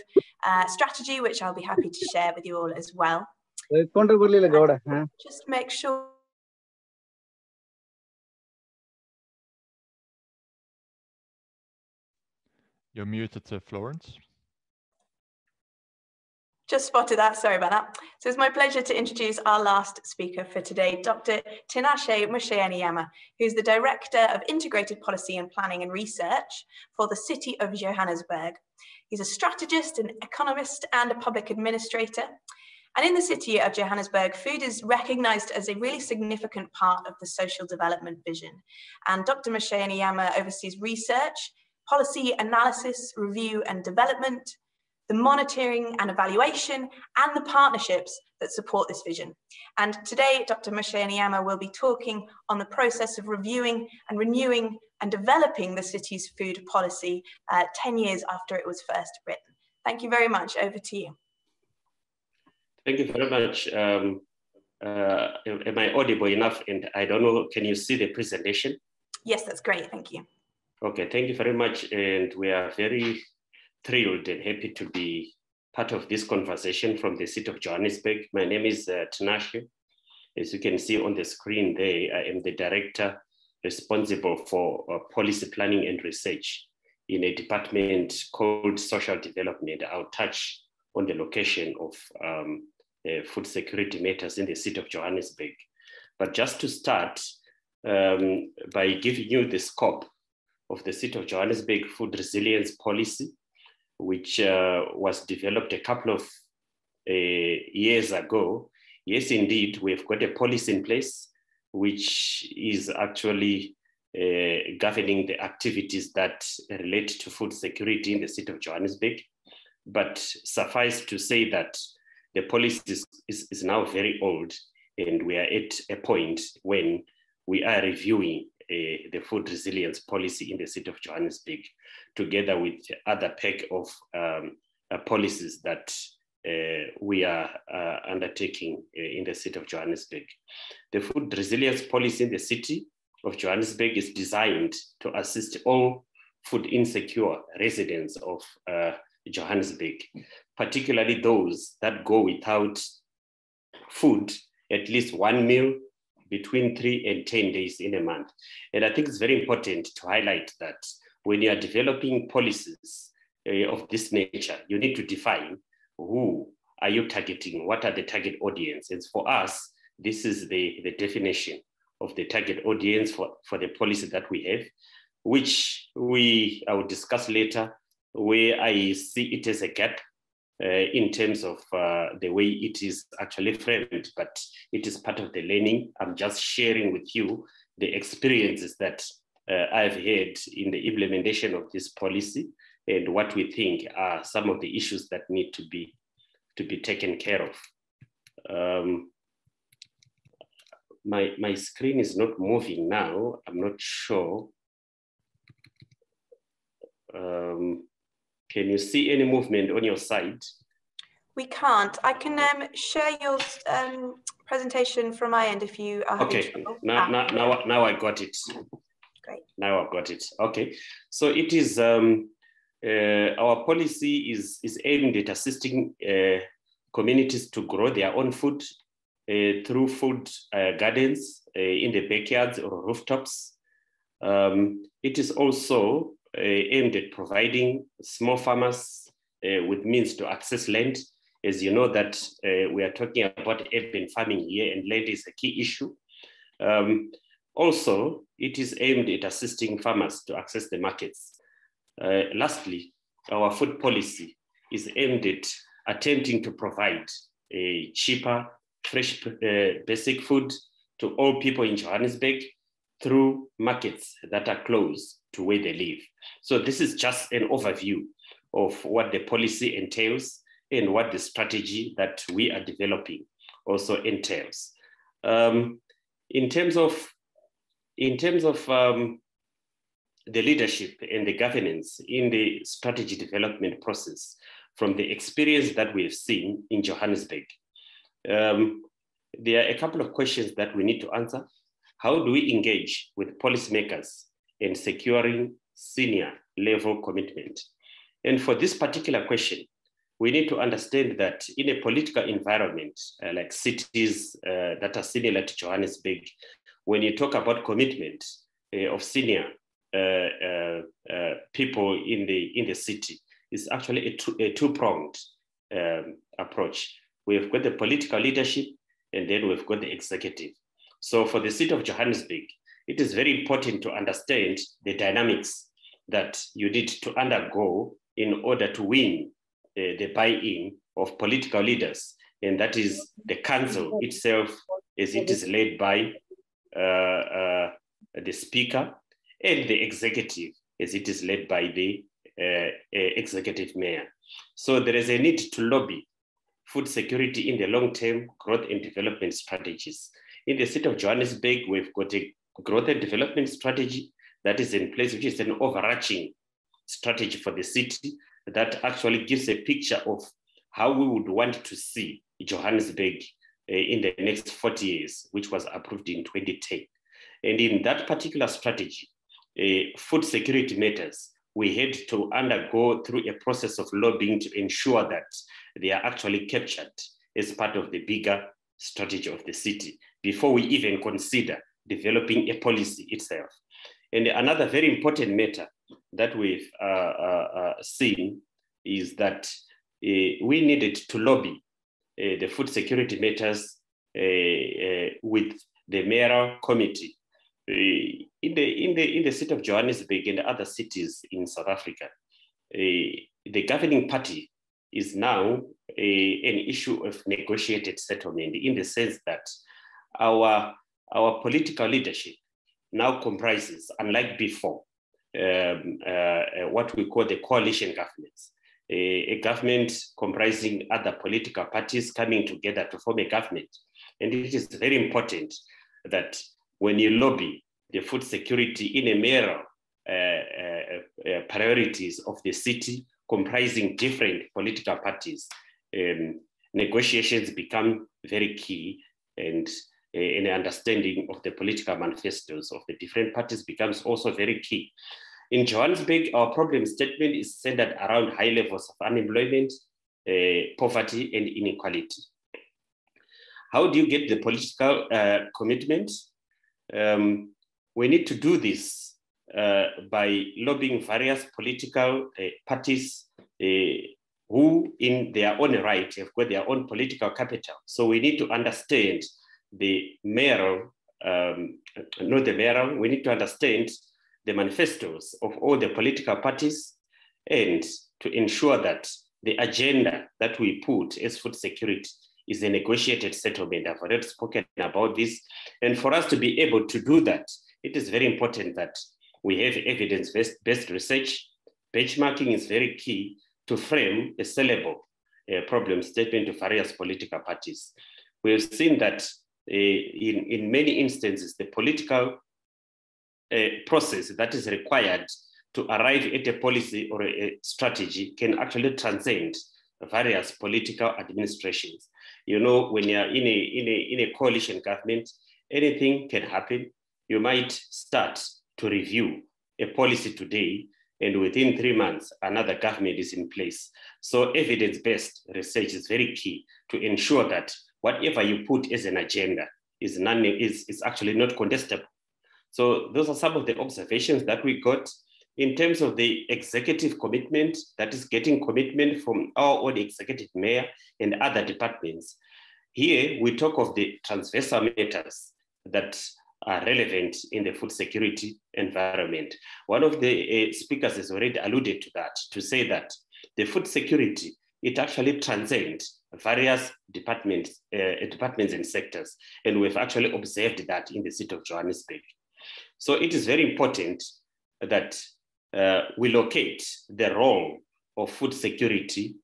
uh, strategy, which I'll be happy to share with you all as well. Just make sure
You're muted, Florence.
Just spotted that, sorry about that. So it's my pleasure to introduce our last speaker for today, Dr. Tinashe Mushayena-Nyama, who's the Director of Integrated Policy and Planning and Research for the City of Johannesburg. He's a strategist, an economist, and a public administrator. And in the city of Johannesburg, food is recognized as a really significant part of the social development vision. And Dr. Mushayena-Nyama oversees research, policy analysis, review and development, the monitoring and evaluation, and the partnerships that support this vision. And today, Dr. Mushayena-Nyama will be talking on the process of reviewing and renewing and developing the city's food policy uh, 10 years after it was first written. Thank you very much. Over to you.
Thank you very much. Um, uh, am I audible enough? And I don't know, can you see the presentation?
Yes, that's great. Thank you.
Okay, thank you very much. And we are very thrilled and happy to be part of this conversation from the city of Johannesburg. My name is uh. As you can see on the screen there, I am the director responsible for uh, policy planning and research in a department called social development. I'll touch on the location of um, uh, food security matters in the city of Johannesburg. But just to start um, by giving you the scope of the city of Johannesburg food resilience policy, which uh, was developed a couple of uh, years ago. Yes, indeed, we've got a policy in place which is actually uh, governing the activities that relate to food security in the city of Johannesburg. But suffice to say that the policy is, is, is now very old and we are at a point when we are reviewing uh, the food resilience policy in the city of Johannesburg, together with other pack of um, uh, policies that uh, we are uh, undertaking in the city of Johannesburg. The food resilience policy in the city of Johannesburg is designed to assist all food insecure residents of uh, Johannesburg, particularly those that go without food at least one meal between three and 10 days in a month. And I think it's very important to highlight that when you are developing policies uh, of this nature, you need to define who are you targeting? What are the target audience? And for us, this is the, the definition of the target audience for, for the policy that we have, which we I will discuss later, where I see it as a gap uh, in terms of uh, the way it is actually framed, but it is part of the learning. I'm just sharing with you the experiences that I've had in the implementation of this policy and what we think are some of the issues that need to be to be taken care of. Um, my, my screen is not moving now. I'm not sure. Um, can you see any movement on your side?
We can't. I can um, share your um, presentation from my end if you are
Okay, now, now, now, now I got it.
Great.
Now I've got it. Okay, so it is, um, uh, our policy is, is aimed at assisting uh, communities to grow their own food uh, through food uh, gardens uh, in the backyards or rooftops. Um, it is also uh, aimed at providing small farmers with means to access land. As you know that we are talking about urban farming here and land is a key issue. Um, also, it is aimed at assisting farmers to access the markets. lastly, our food policy is aimed at attempting to provide a cheaper, fresh, uh, basic food to all people in Johannesburg through markets that are close to where they live. So this is just an overview of what the policy entails and what the strategy that we are developing also entails. Um, in terms of, in terms of um, the leadership and the governance in the strategy development process, from the experience that we have seen in Johannesburg, um, there are a couple of questions that we need to answer. How do we engage with policymakers in securing senior level commitment? And for this particular question, we need to understand that in a political environment uh, like cities uh, that are similar to Johannesburg, when you talk about commitment uh, of senior uh, uh, people in the, in the city, it's actually a, two, a two-pronged um, approach. We've got the political leadership and then we've got the executive. So for the city of Johannesburg, it is very important to understand the dynamics that you need to undergo in order to win uh, the buy-in of political leaders. And that is the council itself as it is led by the speaker and the executive as it is led by the uh, uh, executive mayor. So there is a need to lobby food security in the long-term growth and development strategies. In the city of Johannesburg, we've got a growth and development strategy that is in place, which is an overarching strategy for the city that actually gives a picture of how we would want to see Johannesburg uh, in the next 40 years, which was approved in 2010. And in that particular strategy, uh, food security matters we had to undergo through a process of lobbying to ensure that they are actually captured as part of the bigger strategy of the city before we even consider developing a policy itself. And another very important matter that we've uh, uh, uh, seen is that uh, we needed to lobby the food security matters uh, with the mayoral committee uh, in the in the in the city of Johannesburg and other cities in South Africa, uh, the governing party is now a, an issue of negotiated settlement in the sense that our our political leadership now comprises, unlike before, um, uh, what we call the coalition governments. A, government comprising other political parties coming together to form a government. And it is very important that when you lobby the food security in a mirror uh, uh, uh, priorities of the city comprising different political parties, um, negotiations become very key and uh, an understanding of the political manifestos of the different parties becomes also very key. In Johannesburg, our problem statement is centered around high levels of unemployment, uh, poverty, and inequality. How do you get the political uh, commitment? Um, we need to do this uh, by lobbying various political uh, parties uh, who, in their own right, have got their own political capital. So we need to understand the mayoral, um, not the mayoral, we need to understand the manifestos of all the political parties and to ensure that the agenda that we put as food security is a negotiated settlement. I've already spoken about this. And for us to be able to do that, it is very important that we have evidence-based research. Benchmarking is very key to frame a sellable uh, problem statement to various political parties. We've seen that uh, in, in many instances, the political uh, process that is required to arrive at a policy or a, a strategy can actually transcend various political administrations. You know, when you're in a, in a, in a coalition government, anything can happen. You might start to review a policy today, and within three months, another government is in place. So evidence-based research is very key to ensure that whatever you put as an agenda is, non, is, is actually not contestable. So those are some of the observations that we got in terms of the executive commitment, that is getting commitment from our own executive mayor and other departments. Here we talk of the transversal matters that are relevant in the food security environment. One of the uh, speakers has already alluded to that, to say that the food security, it actually transcends various departments, uh, departments and sectors. And we've actually observed that in the city of Johannesburg. So it is very important that uh, we locate the role of food security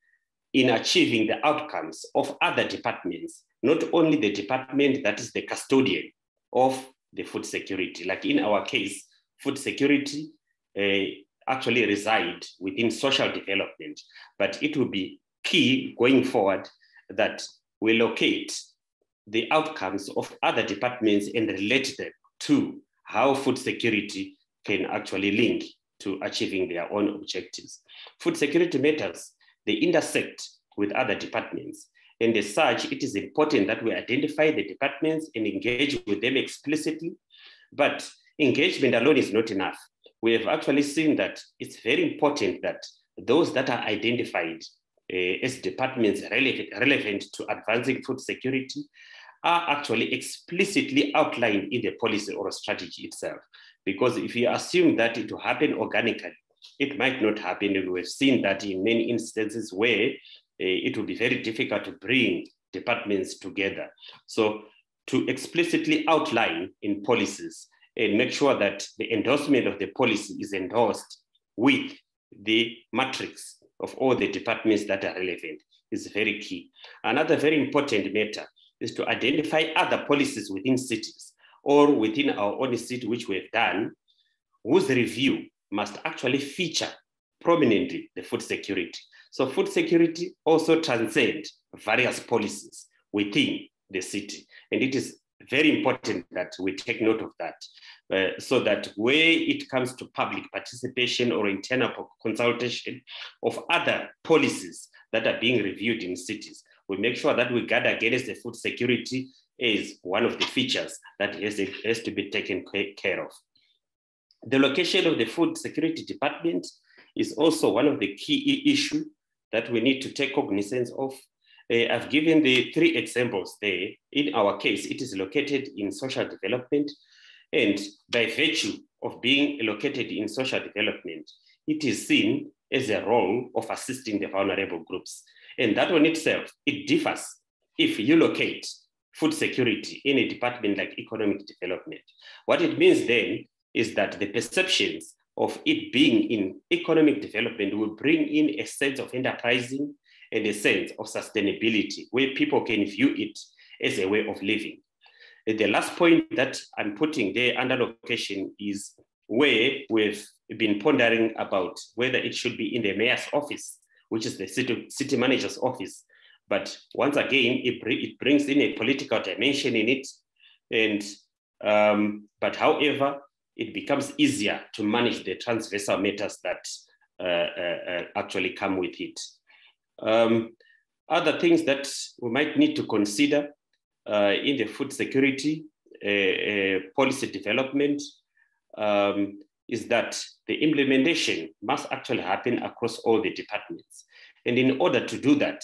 in achieving the outcomes of other departments, not only the department that is the custodian of the food security. Like in our case, food security uh, actually reside within social development, but it will be key going forward that we locate the outcomes of other departments and relate them to how food security can actually link to achieving their own objectives. Food security matters, they intersect with other departments. And as such, it is important that we identify the departments and engage with them explicitly. But engagement alone is not enough. We have actually seen that it's very important that those that are identified uh, as departments relevant, relevant to advancing food security are actually explicitly outlined in the policy or strategy itself. Because if you assume that it will happen organically, it might not happen. And we've seen that in many instances where uh, it will be very difficult to bring departments together. So to explicitly outline in policies and make sure that the endorsement of the policy is endorsed with the matrix of all the departments that are relevant is very key. Another very important matter is to identify other policies within cities or within our own city, which we have done, whose review must actually feature prominently the food security. So food security also transcends various policies within the city. And it is very important that we take note of that uh, so that where it comes to public participation or internal consultation of other policies that are being reviewed in cities, we make sure that we guard against the food security is one of the features that has, has to be taken care of. The location of the food security department is also one of the key issues that we need to take cognizance of. Uh, I've given the three examples there. In our case, it is located in social development. And by virtue of being located in social development, it is seen as a role of assisting the vulnerable groups. And that one itself, it differs if you locate food security in a department like economic development. What it means then is that the perceptions of it being in economic development will bring in a sense of enterprising and a sense of sustainability where people can view it as a way of living. The last point that I'm putting there under location is where we've been pondering about whether it should be in the mayor's office, which is the city, city manager's office. But once again, it, it brings in a political dimension in it. And, um, but however, it becomes easier to manage the transversal matters that uh, uh, uh, actually come with it. Um, other things that we might need to consider uh, in the food security uh, uh, policy development um, is that the implementation must actually happen across all the departments. And in order to do that,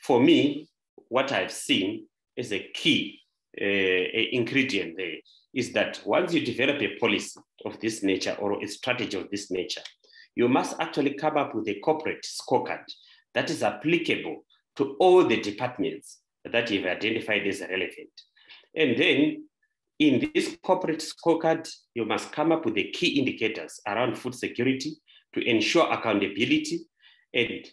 for me, what I've seen is a key uh, ingredient there is that once you develop a policy of this nature or a strategy of this nature, you must actually come up with a corporate scorecard that is applicable to all the departments that you've identified as relevant. And then in this corporate scorecard, you must come up with the key indicators around food security to ensure accountability. And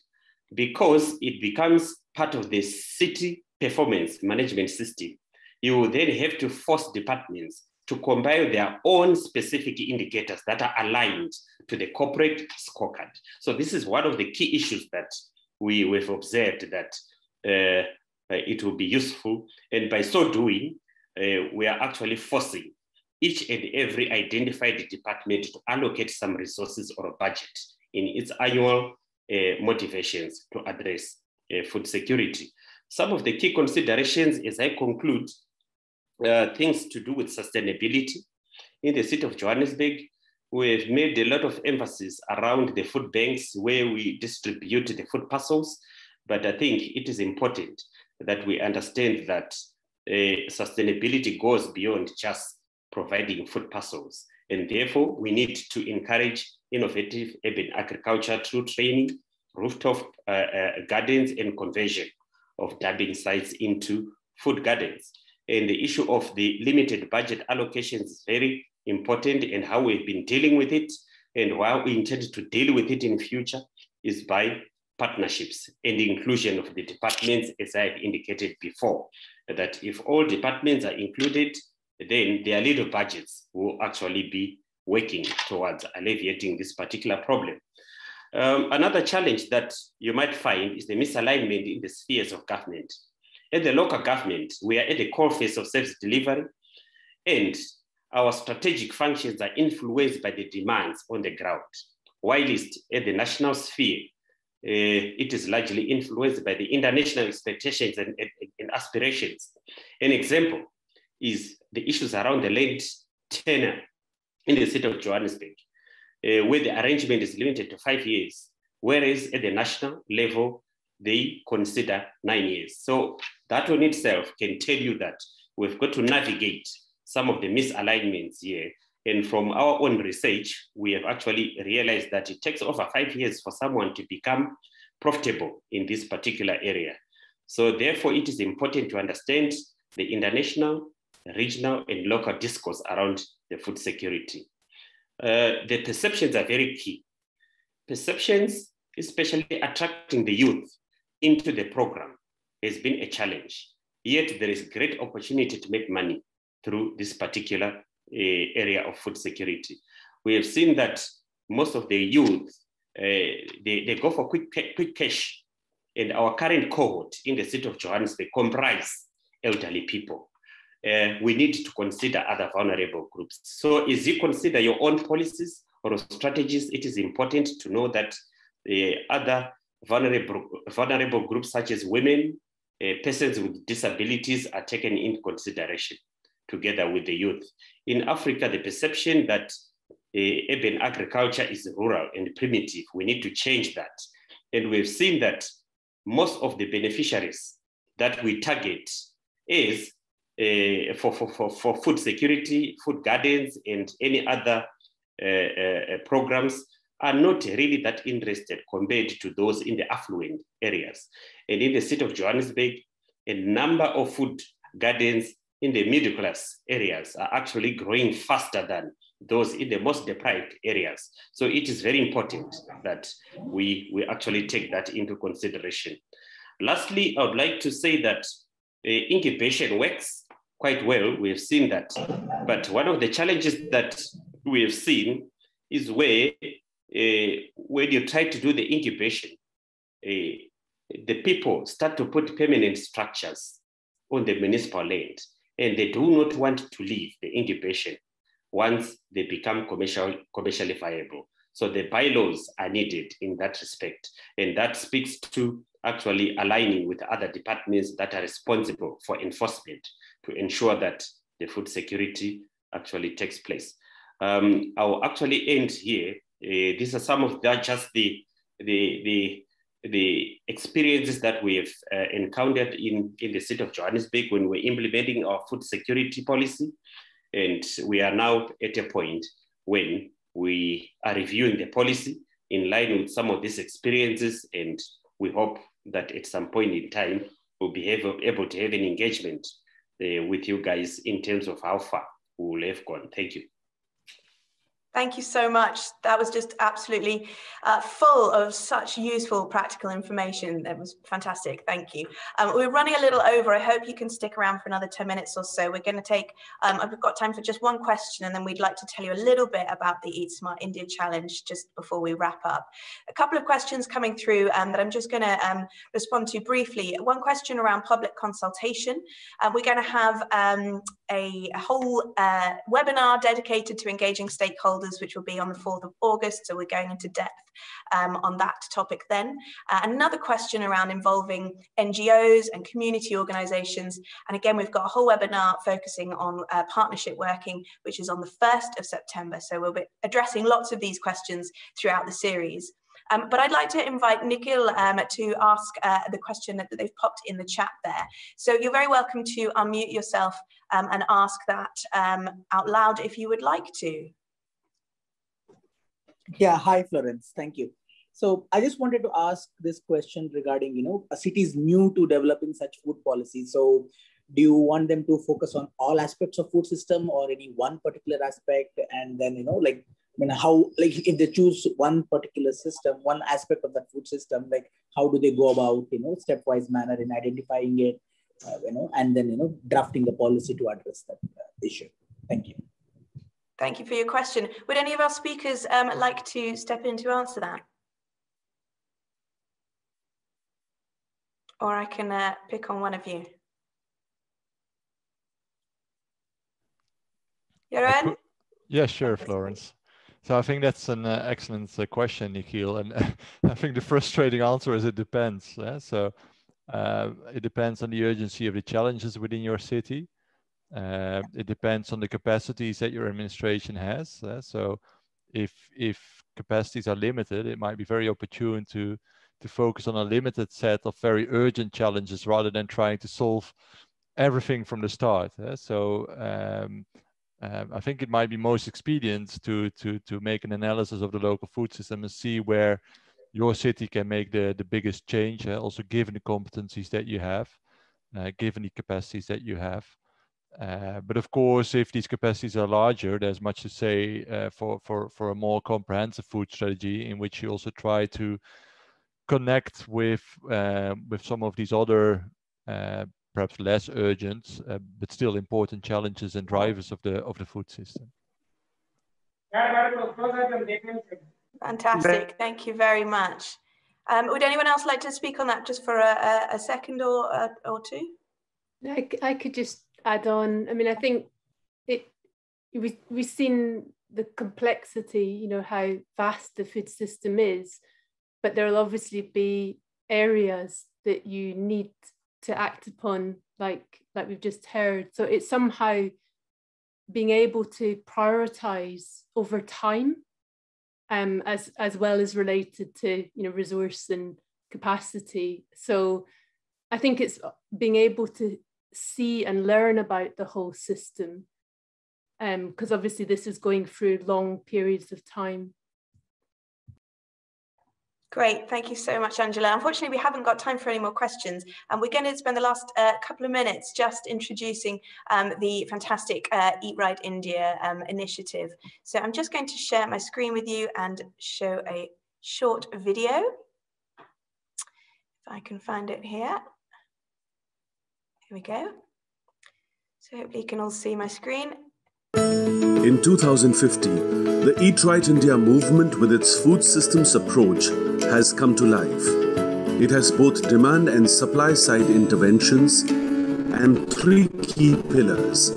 because it becomes part of the city performance management system, you will then have to force departments to compile their own specific indicators that are aligned to the corporate scorecard. So this is one of the key issues that we, we've observed that uh, it will be useful. And by so doing, uh, we are actually forcing each and every identified department to allocate some resources or a budget in its annual uh, motivations to address uh, food security. Some of the key considerations as I conclude, uh, things to do with sustainability. In the city of Johannesburg, we've made a lot of emphasis around the food banks where we distribute the food parcels, but I think it is important that we understand that sustainability goes beyond just providing food parcels. And therefore, we need to encourage innovative urban agriculture through training, rooftop uh, uh, gardens, and conversion of dubbing sites into food gardens. And the issue of the limited budget allocations is very important and how we've been dealing with it and how we intend to deal with it in future is by partnerships and inclusion of the departments, as I've indicated before, that if all departments are included, then their little budgets will actually be working towards alleviating this particular problem. Um, another challenge that you might find is the misalignment in the spheres of government. At the local government, we are at the core phase of service delivery, and our strategic functions are influenced by the demands on the ground. Whilst at the national sphere, it is largely influenced by the international expectations and, and, and, aspirations. An example is the issues around the land tenure in the city of Johannesburg, uh, where the arrangement is limited to five years, whereas at the national level, they consider nine years. So that on itself can tell you that we've got to navigate some of the misalignments here and from our own research, we have actually realized that it takes over five years for someone to become profitable in this particular area. So therefore, it is important to understand the international, regional, and local discourse around the food security. Uh, the perceptions are very key. Perceptions, especially attracting the youth into the program, has been a challenge. Yet there is great opportunity to make money through this particular area of food security. We have seen that most of the youth, uh, they, they go for quick, quick cash. And our current cohort in the city of Johannesburg comprise elderly people. Uh, we need to consider other vulnerable groups. So as you consider your own policies or strategies, it is important to know that the other vulnerable, vulnerable groups such as women, uh, persons with disabilities are taken into consideration together with the youth. In Africa, the perception that uh, urban agriculture is rural and primitive, we need to change that. And we've seen that most of the beneficiaries that we target is uh, for, for, for, food security, food gardens, and any other uh, programs are not really that interested compared to those in the affluent areas. And in the city of Johannesburg, a number of food gardens in the middle class areas are actually growing faster than those in the most deprived areas. So it is very important that we, we actually take that into consideration. Lastly, I would like to say that uh, incubation works quite well. We have seen that. But one of the challenges that we have seen is where uh, when you try to do the incubation, uh, the people start to put permanent structures on the municipal land, and they do not want to leave the incubation once they become commercial, commercially viable. So the bylaws are needed in that respect. And that speaks to actually aligning with other departments that are responsible for enforcement to ensure that the food security actually takes place. Um, I'll actually end here. Uh, these are some of that just the, the, the, the experiences that we have uh, encountered in, in the city of Johannesburg when we're implementing our food security policy. And we are now at a point when we are reviewing the policy in line with some of these experiences. And we hope that at some point in time, we'll be able, able to have an engagement uh, with you guys in terms of how far we will have gone. Thank you.
Thank you so much. That was just absolutely uh, full of such useful practical information. That was fantastic. Thank you. Um, we're running a little over. I hope you can stick around for another 10 minutes or so. We're going to take, um, I've got time for just one question, and then we'd like to tell you a little bit about the Eat Smart India Challenge just before we wrap up. A couple of questions coming through um, that I'm just going to um, respond to briefly. One question around public consultation. Uh, we're going to have um, a, a, whole uh, webinar dedicated to engaging stakeholders which will be on the 4th of August. So we're going into depth um, on that topic then. Uh, another question around involving NGOs and community organisations. And again, we've got a whole webinar focusing on uh, partnership working, which is on the 1st of September. So we'll be addressing lots of these questions throughout the series. Um, but I'd like to invite Nikhil um, to ask uh, the question that they've popped in the chat there. So you're very welcome to unmute yourself um, and ask that um, out loud if you would like to.
Yeah, hi, Florence. Thank you. So I just wanted to ask this question regarding, you know, a city is new to developing such food policy. So do you want them to focus on all aspects of food system or any one particular aspect? And then, you know, like, I mean, how, like, if they choose one particular system, one aspect of that food system, like, how do they go about, you know, stepwise manner in identifying it, uh, you know, and then, you know, drafting the policy to address that uh, issue? Thank you.
Thank you for your question. Would any of our speakers um, like to step in to answer that? Or I can uh, pick on one of you. Jeroen?
Yeah, sure, Florence. So I think that's an uh, excellent uh, question, Nikhil. And [laughs] I think the frustrating answer is it depends. Yeah? So uh, it depends on the urgency of the challenges within your city. Uh, it depends on the capacities that your administration has. Uh, so if if capacities are limited, it might be very opportune to to focus on a limited set of very urgent challenges rather than trying to solve everything from the start. Uh, so um, um, I think it might be most expedient to to to make an analysis of the local food system and see where your city can make the the biggest change. Uh, also, given the competencies that you have, uh, given the capacities that you have. Uh, but of course, if these capacities are larger, there's much to say uh, for, for, for a more comprehensive food strategy in which you also try to connect with, uh, with some of these other, uh, perhaps less urgent, uh, but still important challenges and drivers of the, of the food system.
Fantastic. Thank you very much. Um, would anyone else like to speak on that just for a, a second or, or two?
I, I could just add on. I mean, I think it we we've seen the complexity, you know, how vast the food system is, but there'll obviously be areas that you need to act upon, like like we've just heard. So it's somehow being able to prioritize over time, um, as as well as related to you know resource and capacity. So I think it's being able to see and learn about the whole system because um, obviously this is going through long periods of time.
Great, thank you so much, Angela. Unfortunately, we haven't got time for any more questions, and we're going to spend the last uh, couple of minutes just introducing um, the fantastic uh, Eat Right India um, initiative. So I'm just going to share my screen with you and show a short video. If I can find it here. Here we go. So hopefully you can all see my screen.
In 2050, the Eat Right India movement with its food systems approach has come to life. It has both demand and supply side interventions and three key pillars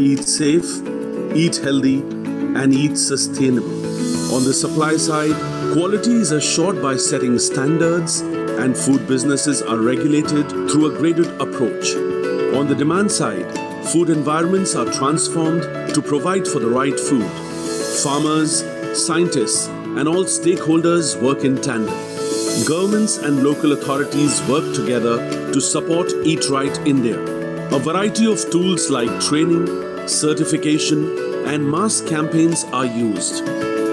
eat safe, eat healthy, and eat sustainable. On the supply side, quality is assured by setting standards, and food businesses are regulated through a graded approach. On the demand side, food environments are transformed to provide for the right food. Farmers, scientists, and all stakeholders work in tandem. Governments and local authorities work together to support Eat Right India. A variety of tools like training, certification, and mass campaigns are used.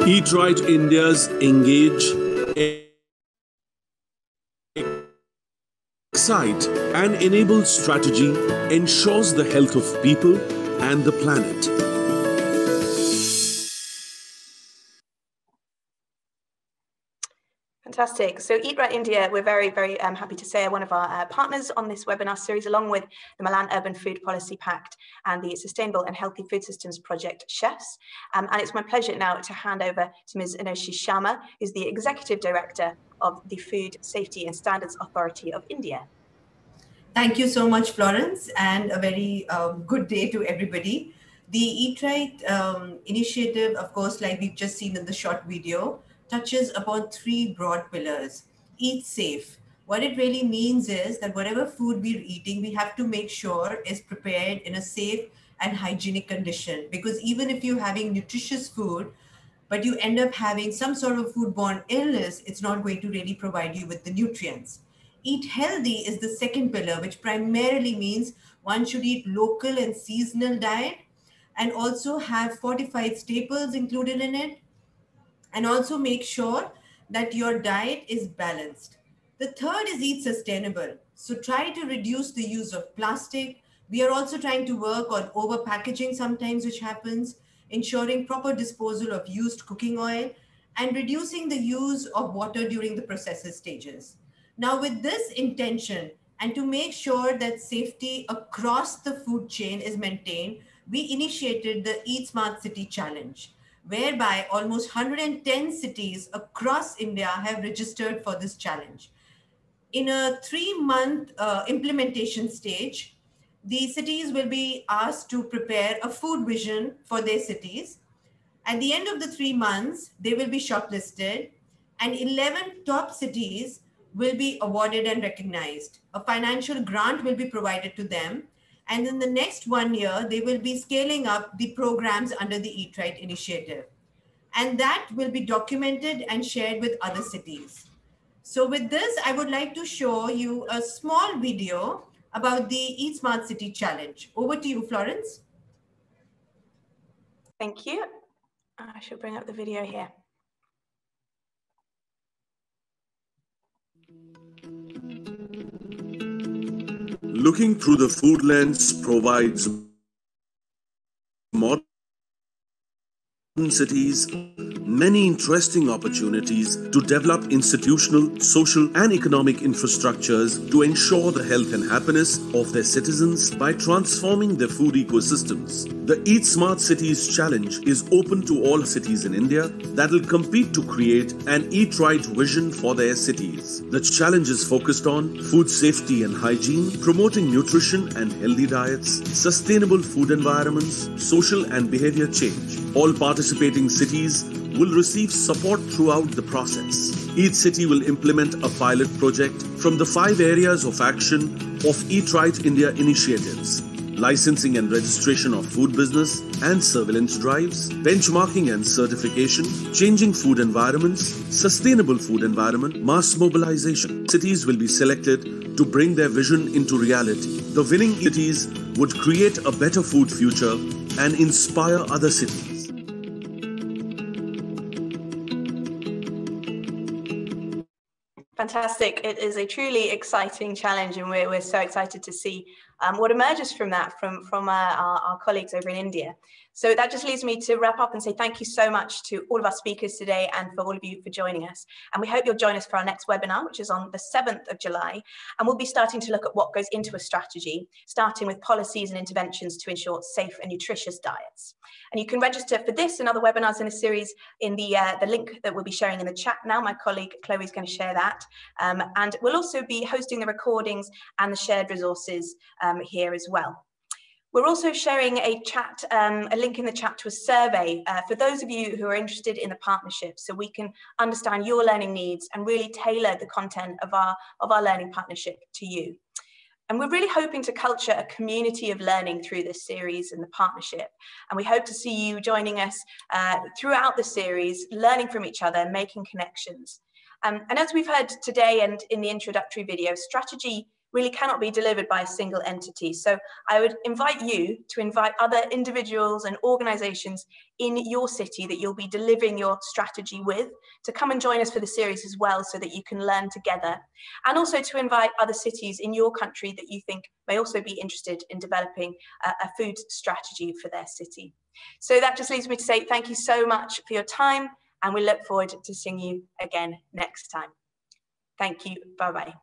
Eat Right India's Engage, Excite, and Enable strategy ensures the health of people and the planet.
Fantastic. So Eat Right India, we're very, very um, happy to say one of our uh, partners on this webinar series, along with the Milan Urban Food Policy Pact and the Sustainable and Healthy Food Systems Project SHEFS. Um, and it's my pleasure now to hand over to Ms. Inoshi Sharma, who's the Executive Director of the Food Safety and Standards Authority of India.
Thank you so much, Florence, and a very um, good day to everybody. The Eat Right um, initiative, of course, like we've just seen in the short video, touches upon three broad pillars. Eat safe. What it really means is that whatever food we're eating, we have to make sure is prepared in a safe and hygienic condition. Because even if you're having nutritious food, but you end up having some sort of foodborne illness, it's not going to really provide you with the nutrients. Eat healthy is the second pillar, which primarily means one should eat local and seasonal diet and also have fortified staples included in it and also make sure that your diet is balanced. The third is eat sustainable. So try to reduce the use of plastic. We are also trying to work on over packaging sometimes, which happens, ensuring proper disposal of used cooking oil, and reducing the use of water during the processes stages. Now, with this intention, and to make sure that safety across the food chain is maintained, we initiated the Eat Smart City Challenge whereby almost 110 cities across India have registered for this challenge. In a three month uh, implementation stage, the cities will be asked to prepare a food vision for their cities. At the end of the three months, they will be shortlisted, and 11 top cities will be awarded and recognized. A financial grant will be provided to them and in the next one year, they will be scaling up the programs under the Eat Right initiative. And that will be documented and shared with other cities. So with this, I would like to show you a small video about the Eat Smart City Challenge. Over to you, Florence.
Thank you. I should bring up the video here.
Looking through the food lens provides modern cities many interesting opportunities to develop institutional, social, and economic infrastructures to ensure the health and happiness of their citizens by transforming their food ecosystems. The Eat Smart Cities Challenge is open to all cities in India that will compete to create an Eat Right vision for their cities. The challenge is focused on food safety and hygiene, promoting nutrition and healthy diets, sustainable food environments, social and behavior change. All participating cities will receive support throughout the process. Each city will implement a pilot project from the five areas of action of Eat Right India initiatives licensing and registration of food business and surveillance drives, benchmarking and certification, changing food environments, sustainable food environment, mass mobilization. Cities will be selected to bring their vision into reality. The winning cities would create a better food future and inspire other cities.
Fantastic. It is a truly exciting challenge, and we're, we're so excited to see um, what emerges from that from, from uh, our, our colleagues over in India. So that just leaves me to wrap up and say thank you so much to all of our speakers today and for all of you for joining us. And we hope you'll join us for our next webinar, which is on the 7th of July. And we'll be starting to look at what goes into a strategy, starting with policies and interventions to ensure safe and nutritious diets. And you can register for this and other webinars in a series in the, uh, the link that we'll be sharing in the chat now. My colleague Chloe is going to share that. Um, and we'll also be hosting the recordings and the shared resources um, here as well. We're also sharing a chat, um, a link in the chat to a survey uh, for those of you who are interested in the partnership so we can understand your learning needs and really tailor the content of our, of our learning partnership to you. And we're really hoping to culture a community of learning through this series and the partnership. And we hope to see you joining us uh, throughout the series, learning from each other, making connections. Um, and as we've heard today and in the introductory video, strategy really cannot be delivered by a single entity. So I would invite you to invite other individuals and organizations in your city that you'll be delivering your strategy with to come and join us for the series as well so that you can learn together. And also to invite other cities in your country that you think may also be interested in developing a, a food strategy for their city. So that just leaves me to say thank you so much for your time and we look forward to seeing you again next time. Thank you. Bye-bye.